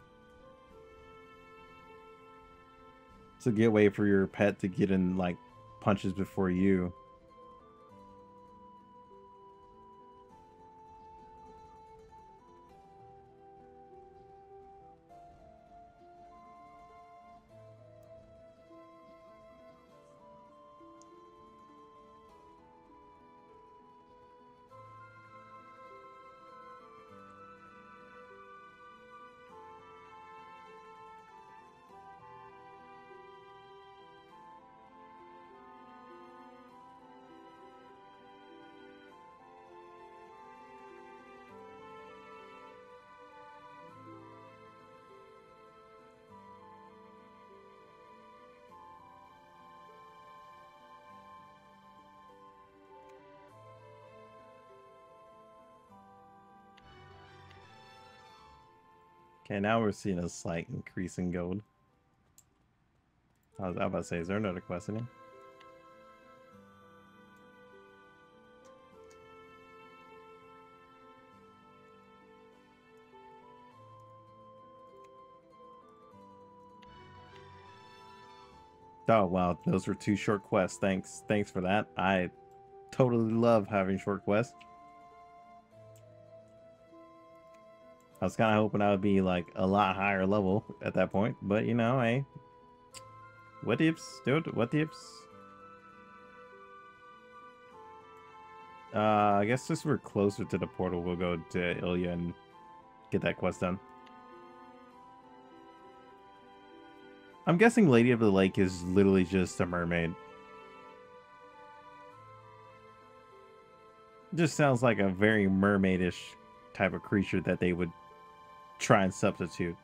It's a good way for your pet to get in like punches before you. Okay, now we're seeing a slight increase in gold. I was about to say, is there another quest in here? Oh wow, those were two short quests. Thanks, thanks for that. I totally love having short quests. I was kind of hoping I would be like a lot higher level at that point, but you know, hey, what ifs, dude? What ifs? Uh, I guess since we're closer to the portal, we'll go to Ilya and get that quest done. I'm guessing Lady of the Lake is literally just a mermaid. Just sounds like a very mermaidish type of creature that they would try and substitute.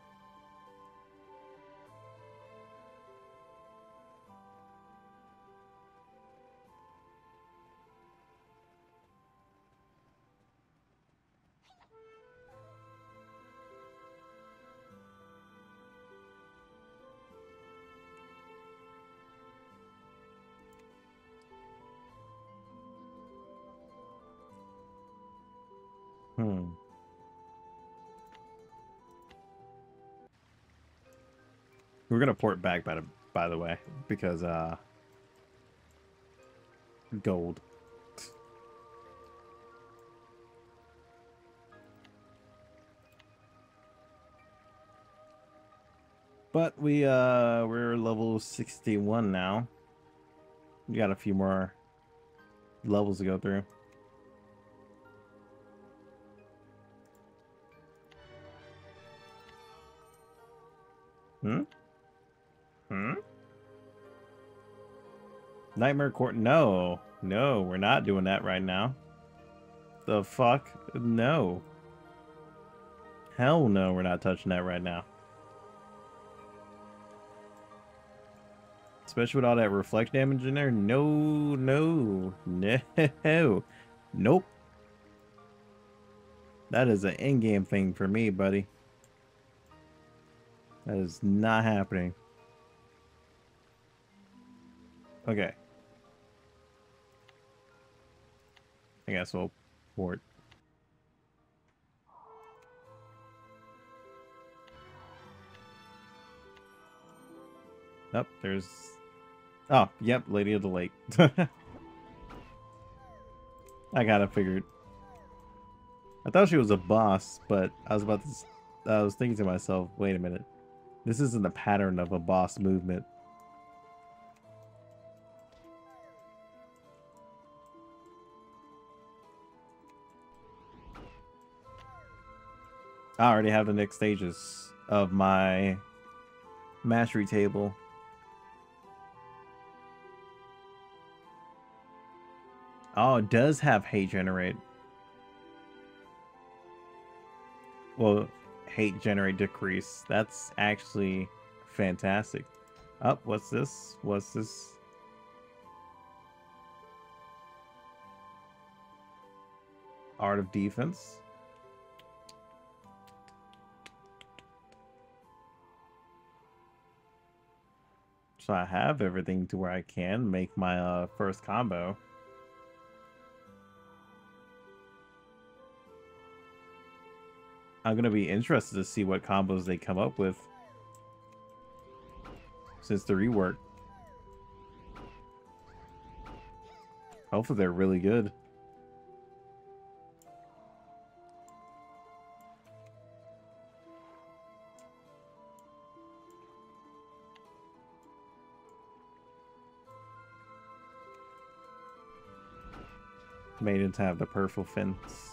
We're port back by the by the way because uh gold. But we uh we're level 61 now. We got a few more levels to go through. Hmm? Nightmare Court. No. No, we're not doing that right now. The fuck? No. Hell no, we're not touching that right now. Especially with all that reflect damage in there. No, no, no. Nope. That is an in-game thing for me, buddy. That is not happening. Okay. I guess we'll port. Nope, there's... Oh, yep, Lady of the Lake. I gotta figure it. I thought she was a boss, but I was about to. I was thinking to myself, wait a minute. This isn't the pattern of a boss movement. I already have the next stages of my mastery table. Oh, it does have hate generate. Well, hate generate decrease. That's actually fantastic. Up, oh, what's this? What's this? Art of defense. So I have everything to where I can make my uh, first combo. I'm gonna be interested to see what combos they come up with since the rework. Hopefully they're really good. Have the purple fence.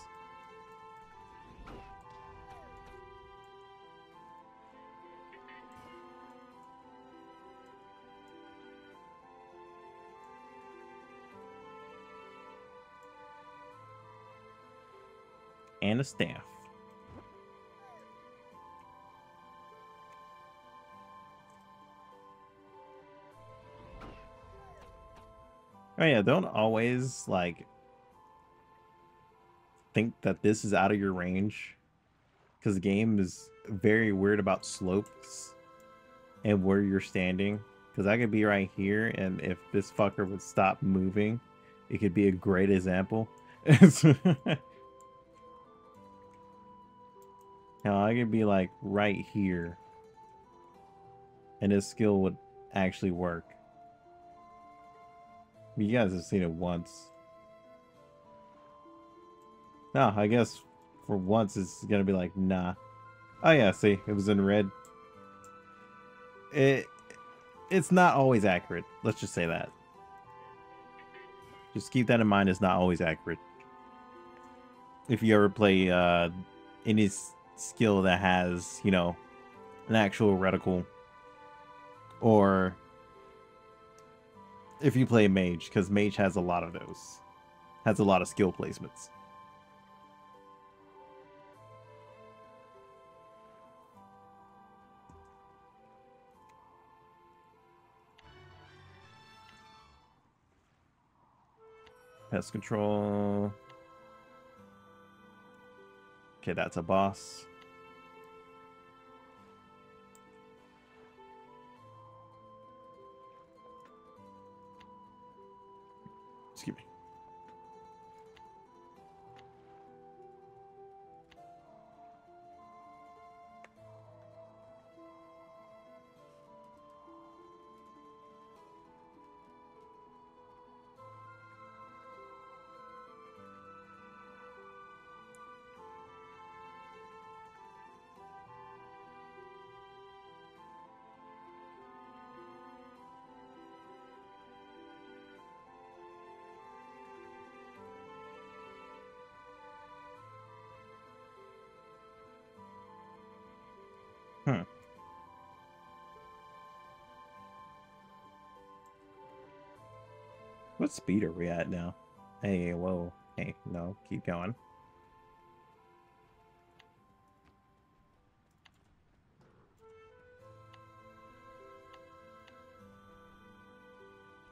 And a staff. Oh yeah, don't always like think that this is out of your range? Because the game is very weird about slopes and where you're standing. Because I could be right here and if this fucker would stop moving it could be a great example. Now I could be like right here and this skill would actually work. You guys have seen it once no, I guess for once it's gonna be like, nah. Oh yeah, see, it was in red. It it's not always accurate. Let's just say that. Just keep that in mind. It's not always accurate. If you ever play uh, any skill that has, you know, an actual reticle, or if you play mage, because mage has a lot of those, has a lot of skill placements. Pest control. Okay, that's a boss. Speed are we at now? Hey, whoa. Hey, no, keep going.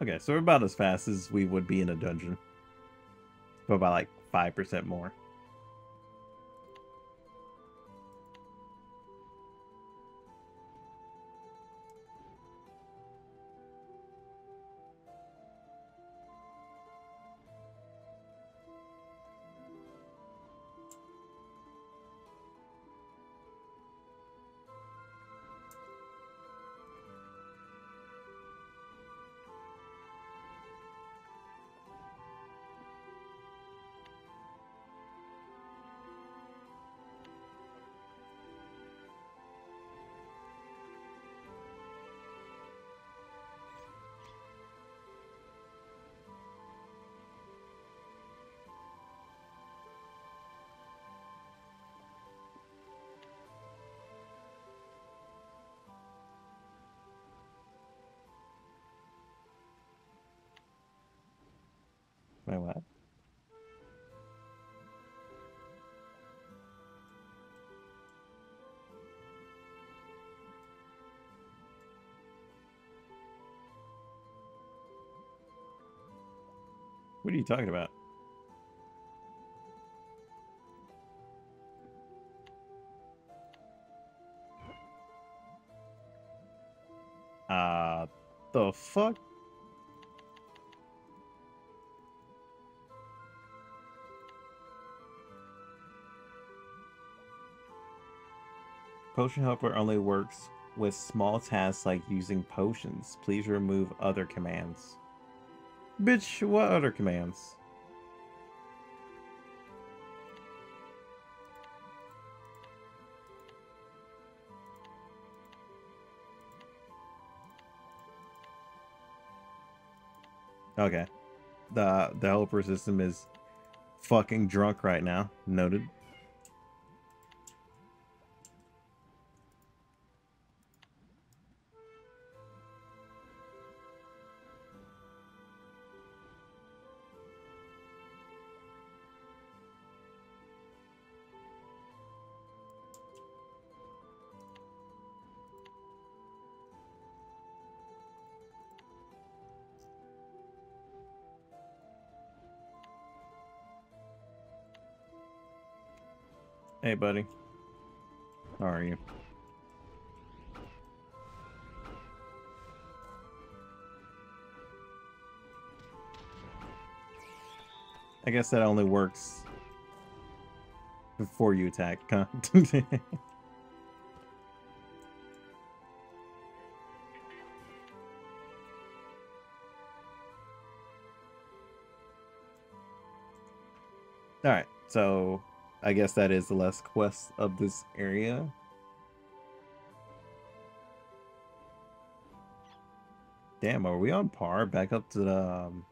Okay, so we're about as fast as we would be in a dungeon. But by like 5% more. What are you talking about? Uh, the fuck? Potion helper only works with small tasks like using potions. Please remove other commands. Bitch, what other commands? Okay. The the helper system is fucking drunk right now. Noted. Hey, buddy. How are you? I guess that only works before you attack, huh? Alright, so I guess that is the last quest of this area. Damn, are we on par back up to the um,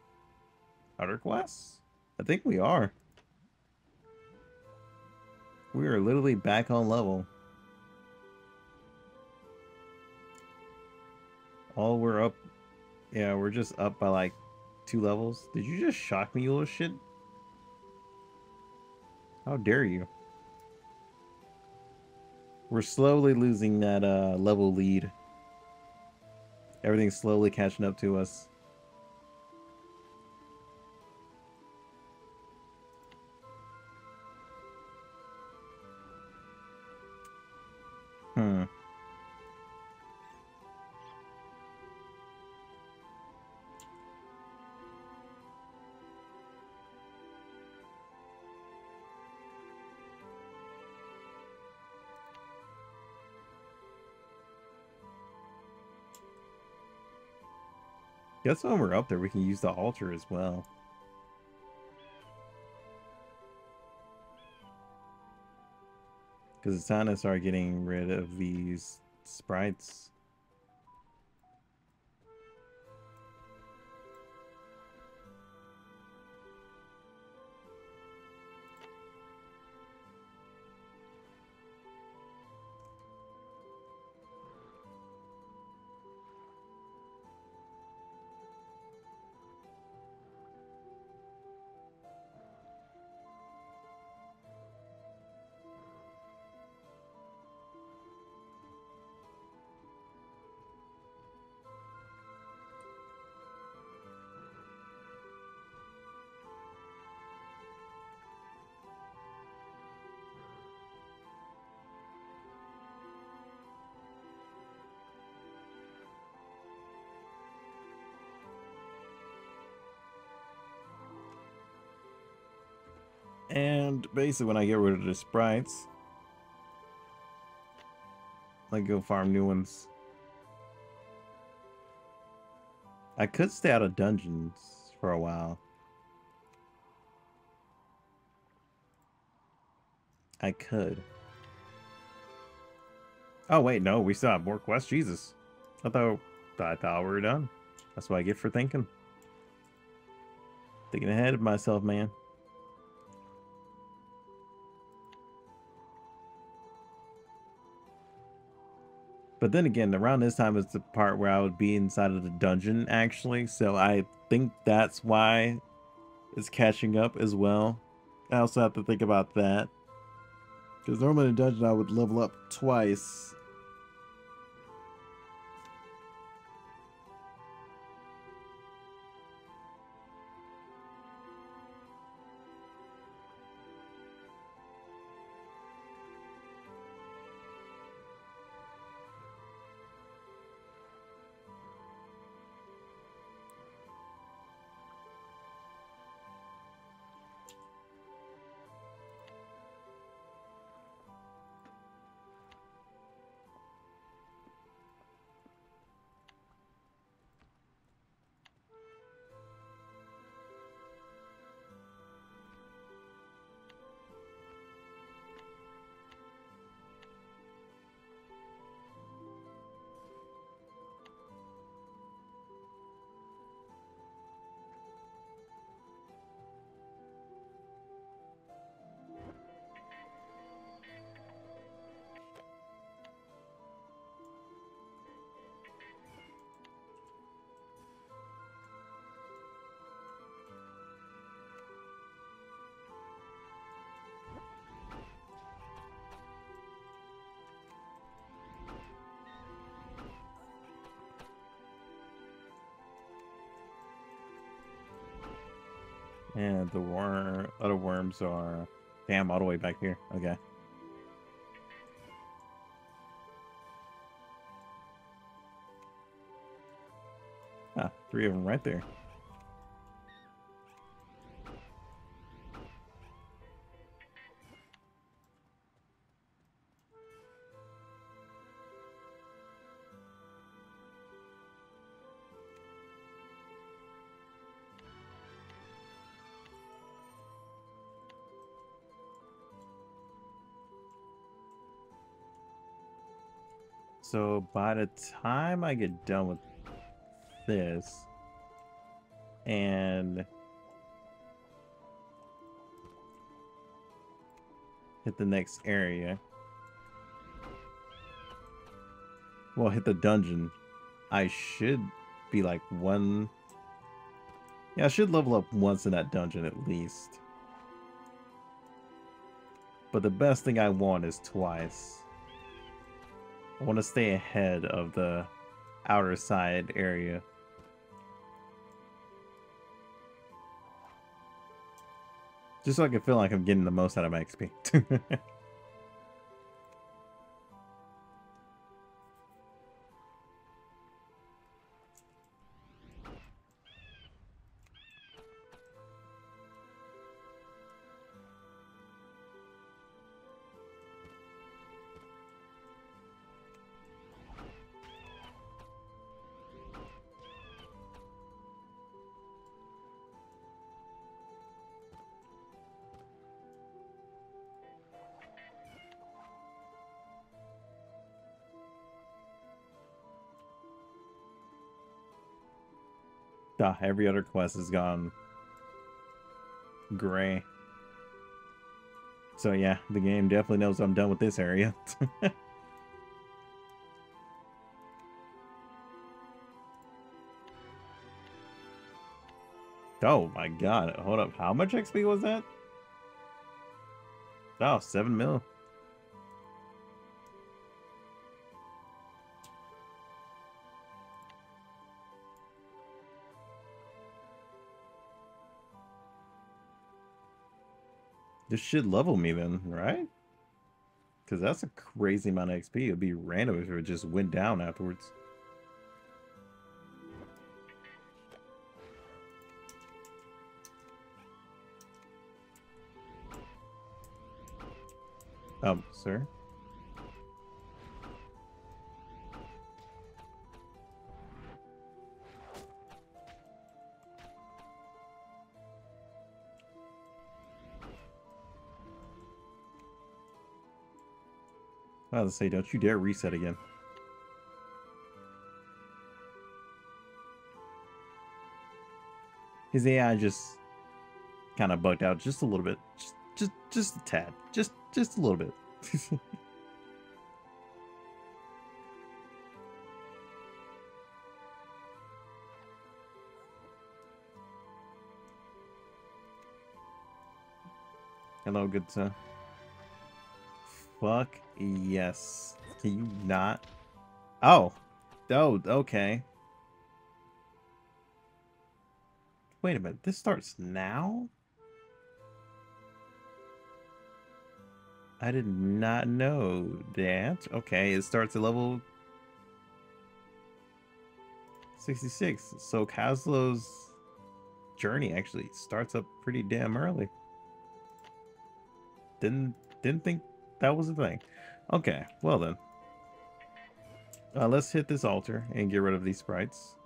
other quests? I think we are. We are literally back on level. All we're up. Yeah, we're just up by like two levels. Did you just shock me, you little shit? How dare you? We're slowly losing that uh, level lead. Everything's slowly catching up to us. Guess when we're up there, we can use the altar as well. Because it's time to start getting rid of these sprites. And basically when I get rid of the sprites, I go farm new ones. I could stay out of dungeons for a while. I could. Oh wait, no, we still have more quests. Jesus. I thought I thought we were done. That's what I get for thinking. Thinking ahead of myself, man. But then again, around this time is the part where I would be inside of the dungeon, actually. So I think that's why it's catching up as well. I also have to think about that. Because normally in dungeon I would level up twice the worm, other worms are, damn, all the way back here. Okay. Ah, three of them right there. So by the time I get done with this and hit the next area, well, hit the dungeon, I should be like one. Yeah, I should level up once in that dungeon at least. But the best thing I want is twice. I want to stay ahead of the outer side area. Just so I can feel like I'm getting the most out of my XP. every other quest has gone gray. So yeah, the game definitely knows I'm done with this area. oh my god, hold up. How much XP was that? Oh, 7 mil. This should level me then, right? Because that's a crazy amount of XP. It would be random if it just went down afterwards. Um, sir? I was to say, don't you dare reset again. His AI just kind of bugged out just a little bit. Just, just, just a tad. Just, just a little bit. Hello, good sir. Fuck yes. Can you not? Oh. Oh, okay. Wait a minute. This starts now? I did not know that. Okay, it starts at level 66. So Kazulo's journey actually starts up pretty damn early. Didn't didn't think that was the thing. Okay, well then. Uh, let's hit this altar and get rid of these sprites.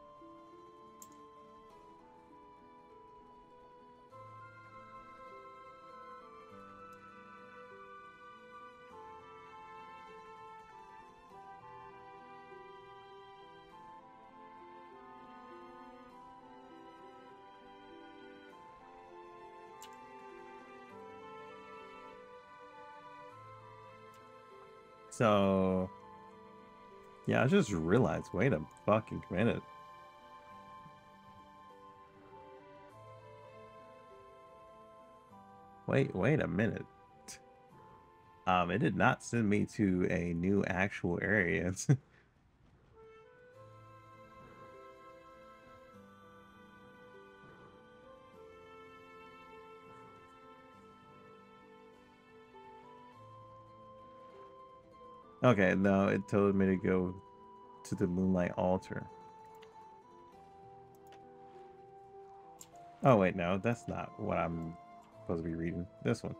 So, yeah, I just realized, wait a fucking minute. Wait, wait a minute. Um, it did not send me to a new actual area. Okay, no, it told me to go to the Moonlight Altar. Oh, wait, no, that's not what I'm supposed to be reading. This one.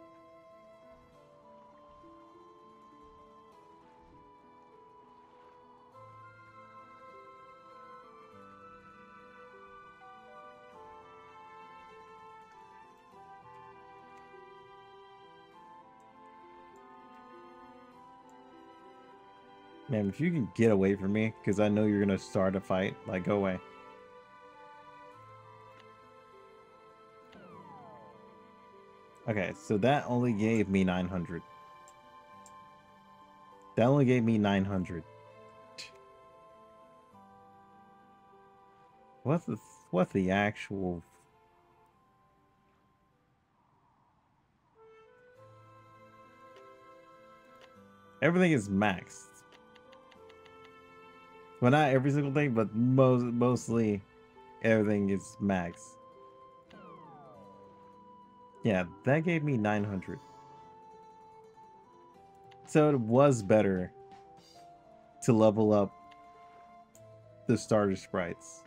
If you can get away from me, because I know you're going to start a fight, like, go away. Okay, so that only gave me 900. That only gave me 900. What's the, what's the actual... Everything is maxed. Well, not every single thing, but most mostly everything is max. Yeah, that gave me 900. So it was better to level up the starter sprites.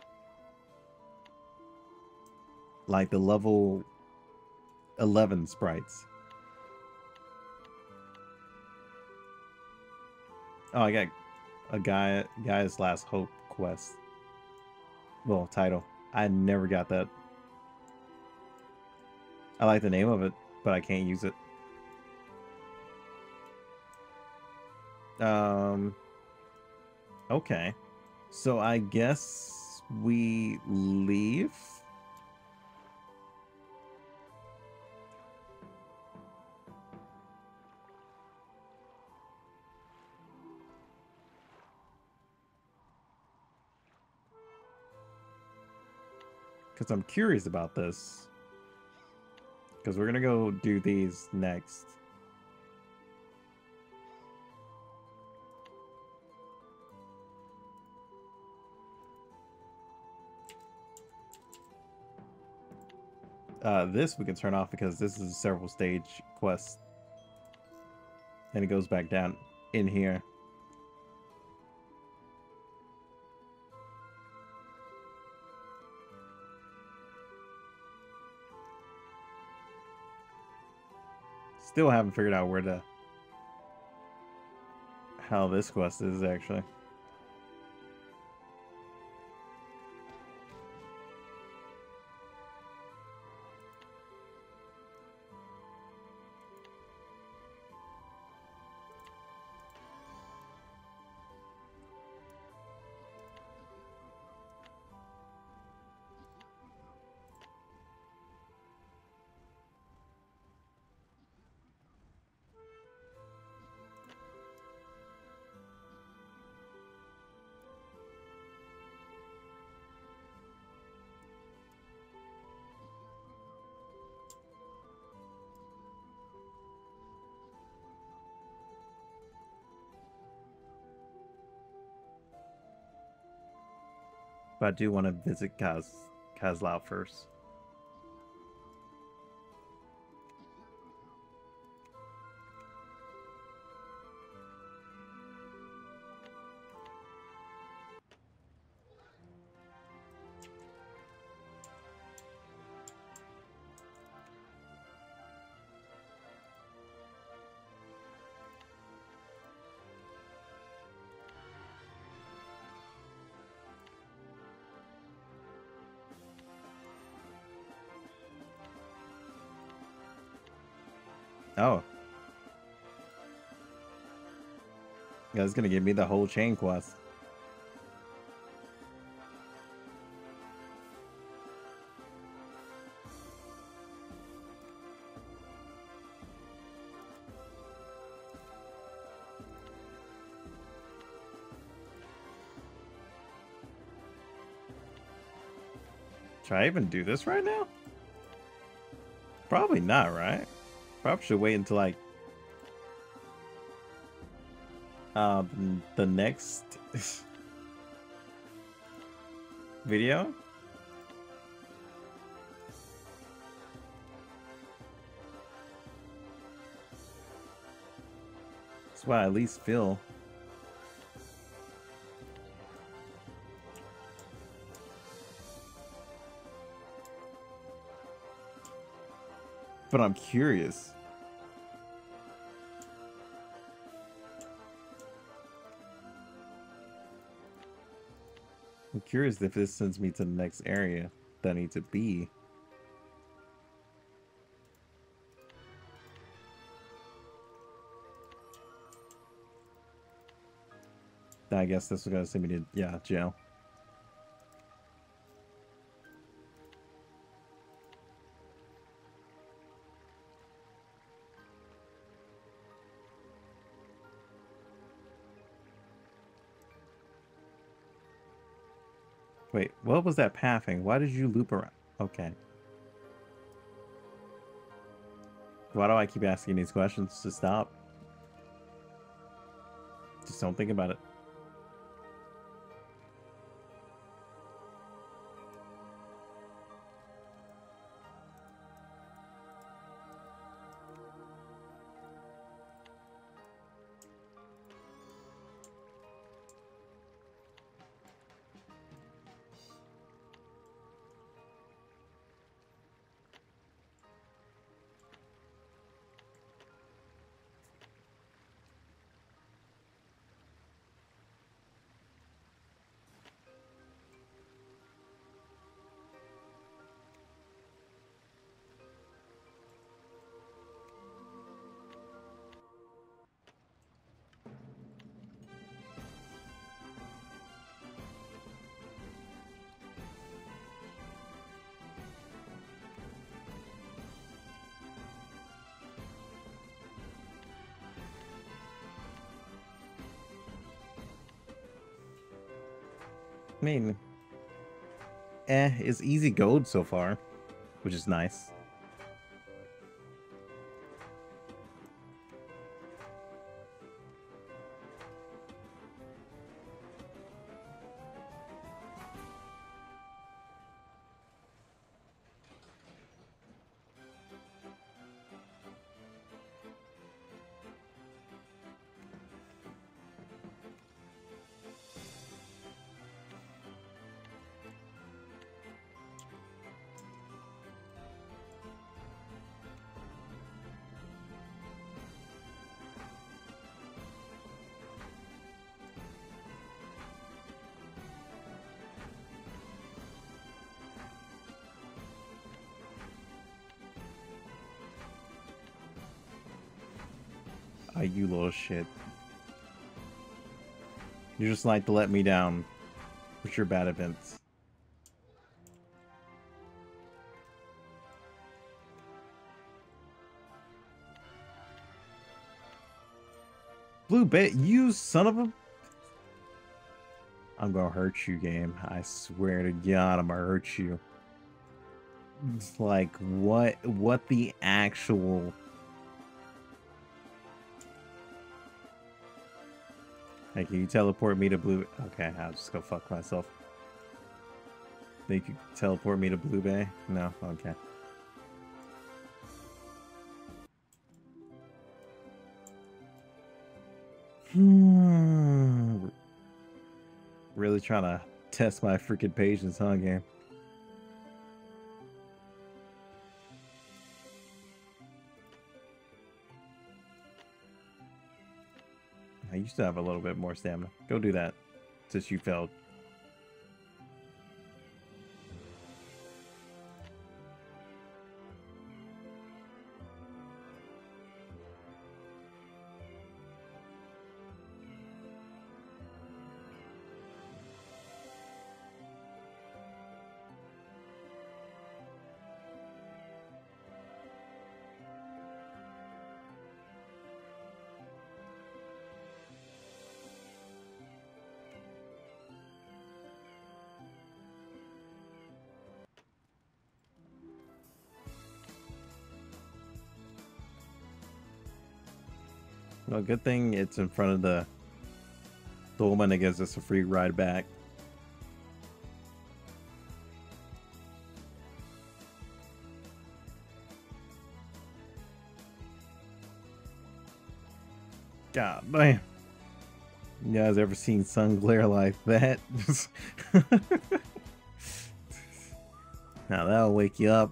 Like the level 11 sprites. Oh, I got a guy guy's last hope quest. Well, title. I never got that. I like the name of it, but I can't use it. Um. Okay. So I guess we leave. Because I'm curious about this. Because we're going to go do these next. Uh, this we can turn off because this is a several stage quest. And it goes back down in here. Still haven't figured out where to... How this quest is, actually. But I do want to visit Kaz Kazlao first. That's gonna give me the whole chain quest. Should I even do this right now? Probably not, right? Probably should wait until like uh, the next video. That's why I at least feel. But I'm curious. I'm curious if this sends me to the next area that I need to be. I guess this is gonna send me to yeah, jail. Was that pathing? Why did you loop around? Okay. Why do I keep asking these questions to stop? Just don't think about it. Mean, eh, it's easy gold so far, which is nice. You little shit. You just like to let me down with your bad events. Blue bit, you son of a... I'm gonna hurt you, game. I swear to God, I'm gonna hurt you. It's like, what, what the actual... Hey, can you teleport me to blue? Okay, I'll just go fuck myself. They could teleport me to Blue Bay? No? Okay. Hmm. Really trying to test my freaking patience, huh, game? I still have a little bit more stamina. Go do that, since you failed. Well, good thing it's in front of the Dolmen. It gives us a free ride back. God damn. You guys ever seen sun glare like that? now that'll wake you up.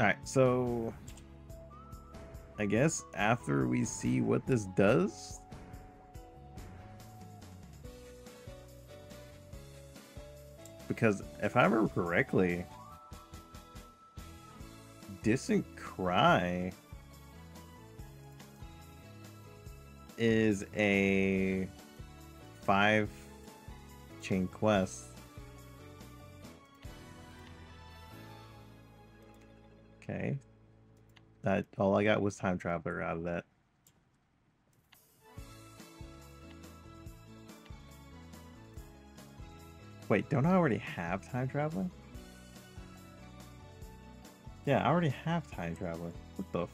Alright, so I guess after we see what this does. Because if I remember correctly, Distant Cry is a five chain quest. Okay, that all I got was time traveler out of that. Wait, don't I already have time traveler? Yeah, I already have time traveler. What the?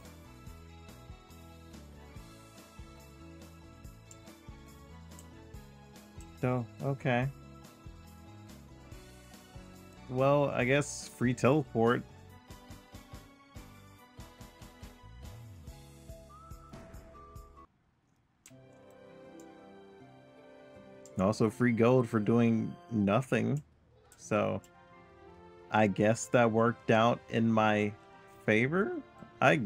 So, okay. Well, I guess free teleport Also free gold for doing nothing. So I guess that worked out in my favor. I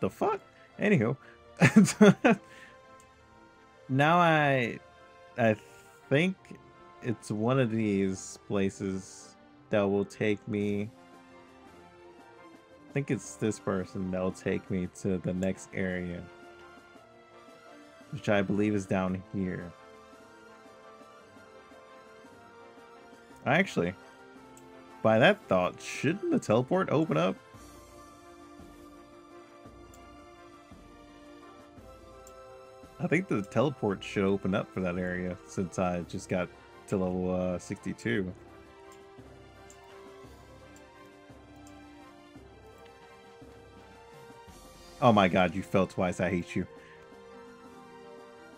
the fuck? Anywho. now I I think it's one of these places that will take me I think it's this person that'll take me to the next area. Which I believe is down here. Actually, by that thought, shouldn't the teleport open up? I think the teleport should open up for that area since I just got to level uh, 62. Oh my god, you fell twice. I hate you.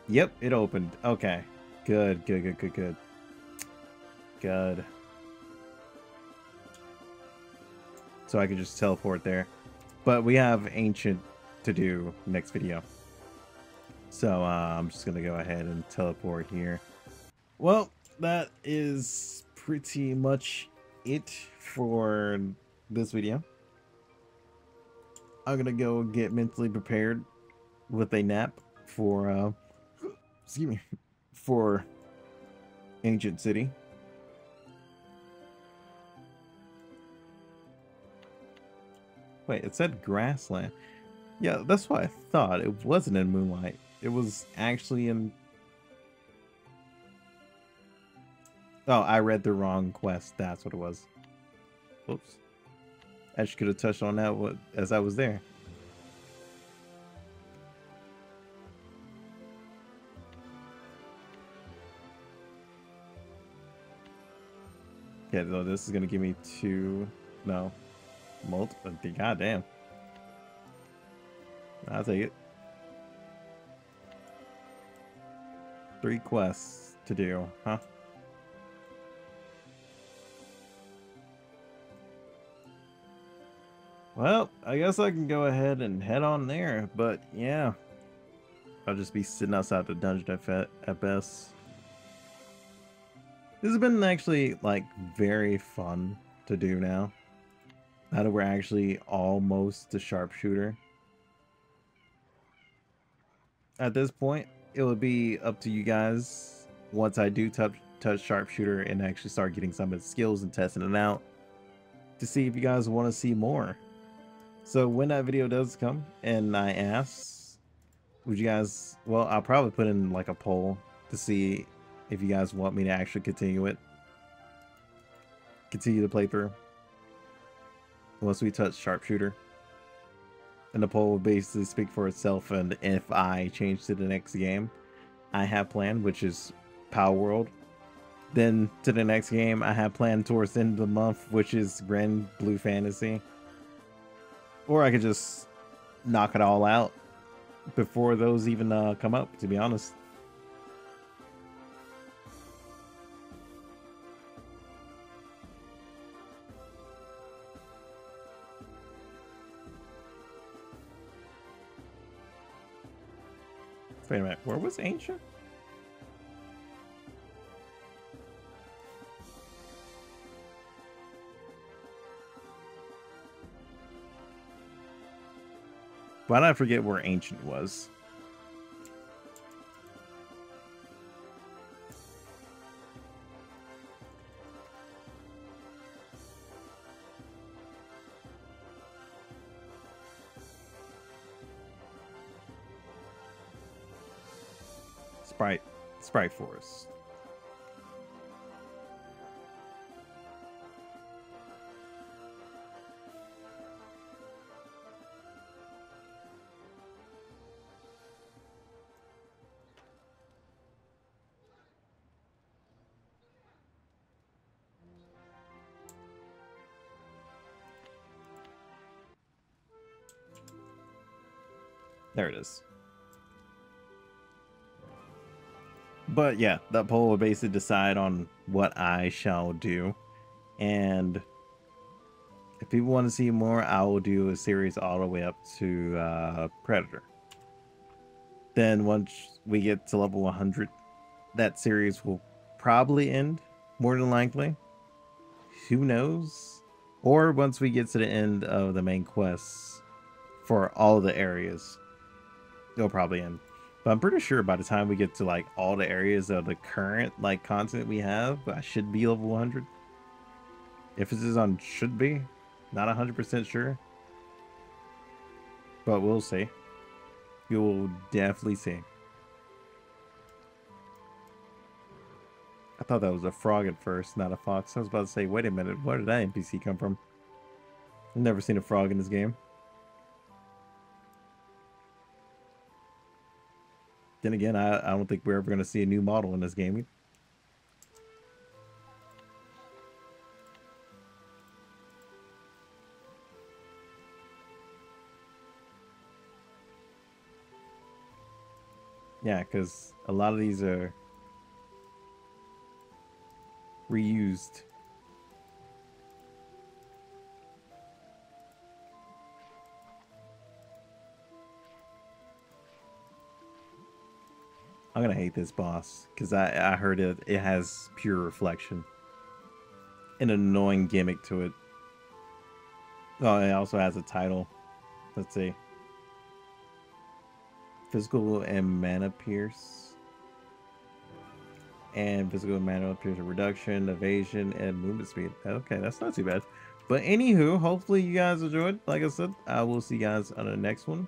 Yep, it opened. Okay. Good, good, good, good, good. Good. So I can just teleport there. But we have Ancient to do next video. So uh, I'm just going to go ahead and teleport here. Well, that is pretty much it for this video. I'm going to go get mentally prepared with a nap for, uh, excuse me, for Ancient City. Wait, it said grassland. Yeah, that's what I thought. It wasn't in Moonlight. It was actually in... Oh, I read the wrong quest. That's what it was. Whoops. I just could have touched on that as I was there. Yeah, though this is gonna give me two. No, Multiple. Goddamn. I'll take it. Three quests to do, huh? Well, I guess I can go ahead and head on there, but yeah. I'll just be sitting outside the dungeon at, at best. This has been actually, like, very fun to do now. Now that we're actually almost a sharpshooter. At this point, it would be up to you guys once I do touch, touch sharpshooter and actually start getting some of the skills and testing it out to see if you guys want to see more. So when that video does come and I ask, would you guys, well, I'll probably put in like a poll to see if you guys want me to actually continue it. Continue the playthrough. Once we touch sharpshooter. And the poll will basically speak for itself and if I change to the next game I have planned, which is Power World, Then to the next game I have planned towards the end of the month, which is Grand Blue Fantasy. Or I could just knock it all out before those even uh, come up, to be honest. Wait a minute, where was Ancient? Why did I forget where Ancient was? Sprite Force. There it is. But yeah, that poll will basically decide on what I shall do. And if people want to see more, I will do a series all the way up to uh, Predator. Then once we get to level 100, that series will probably end, more than likely. Who knows? Or once we get to the end of the main quests for all the areas, it'll probably end. But I'm pretty sure by the time we get to like all the areas of the current like content we have, I should be level 100. Emphasis on should be, not 100% sure. But we'll see. You'll definitely see. I thought that was a frog at first, not a fox. I was about to say, wait a minute, where did that NPC come from? I've never seen a frog in this game. Then again, I, I don't think we're ever going to see a new model in this game. Yeah, because a lot of these are reused. I'm gonna hate this boss because I I heard it it has pure reflection. An annoying gimmick to it. Oh, it also has a title. Let's see. Physical and mana pierce. And physical and mana pierce reduction, evasion, and movement speed. Okay, that's not too bad. But anywho, hopefully you guys enjoyed. Like I said, I will see you guys on the next one.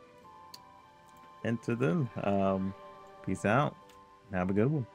And to them, um, Peace out. Have a good one.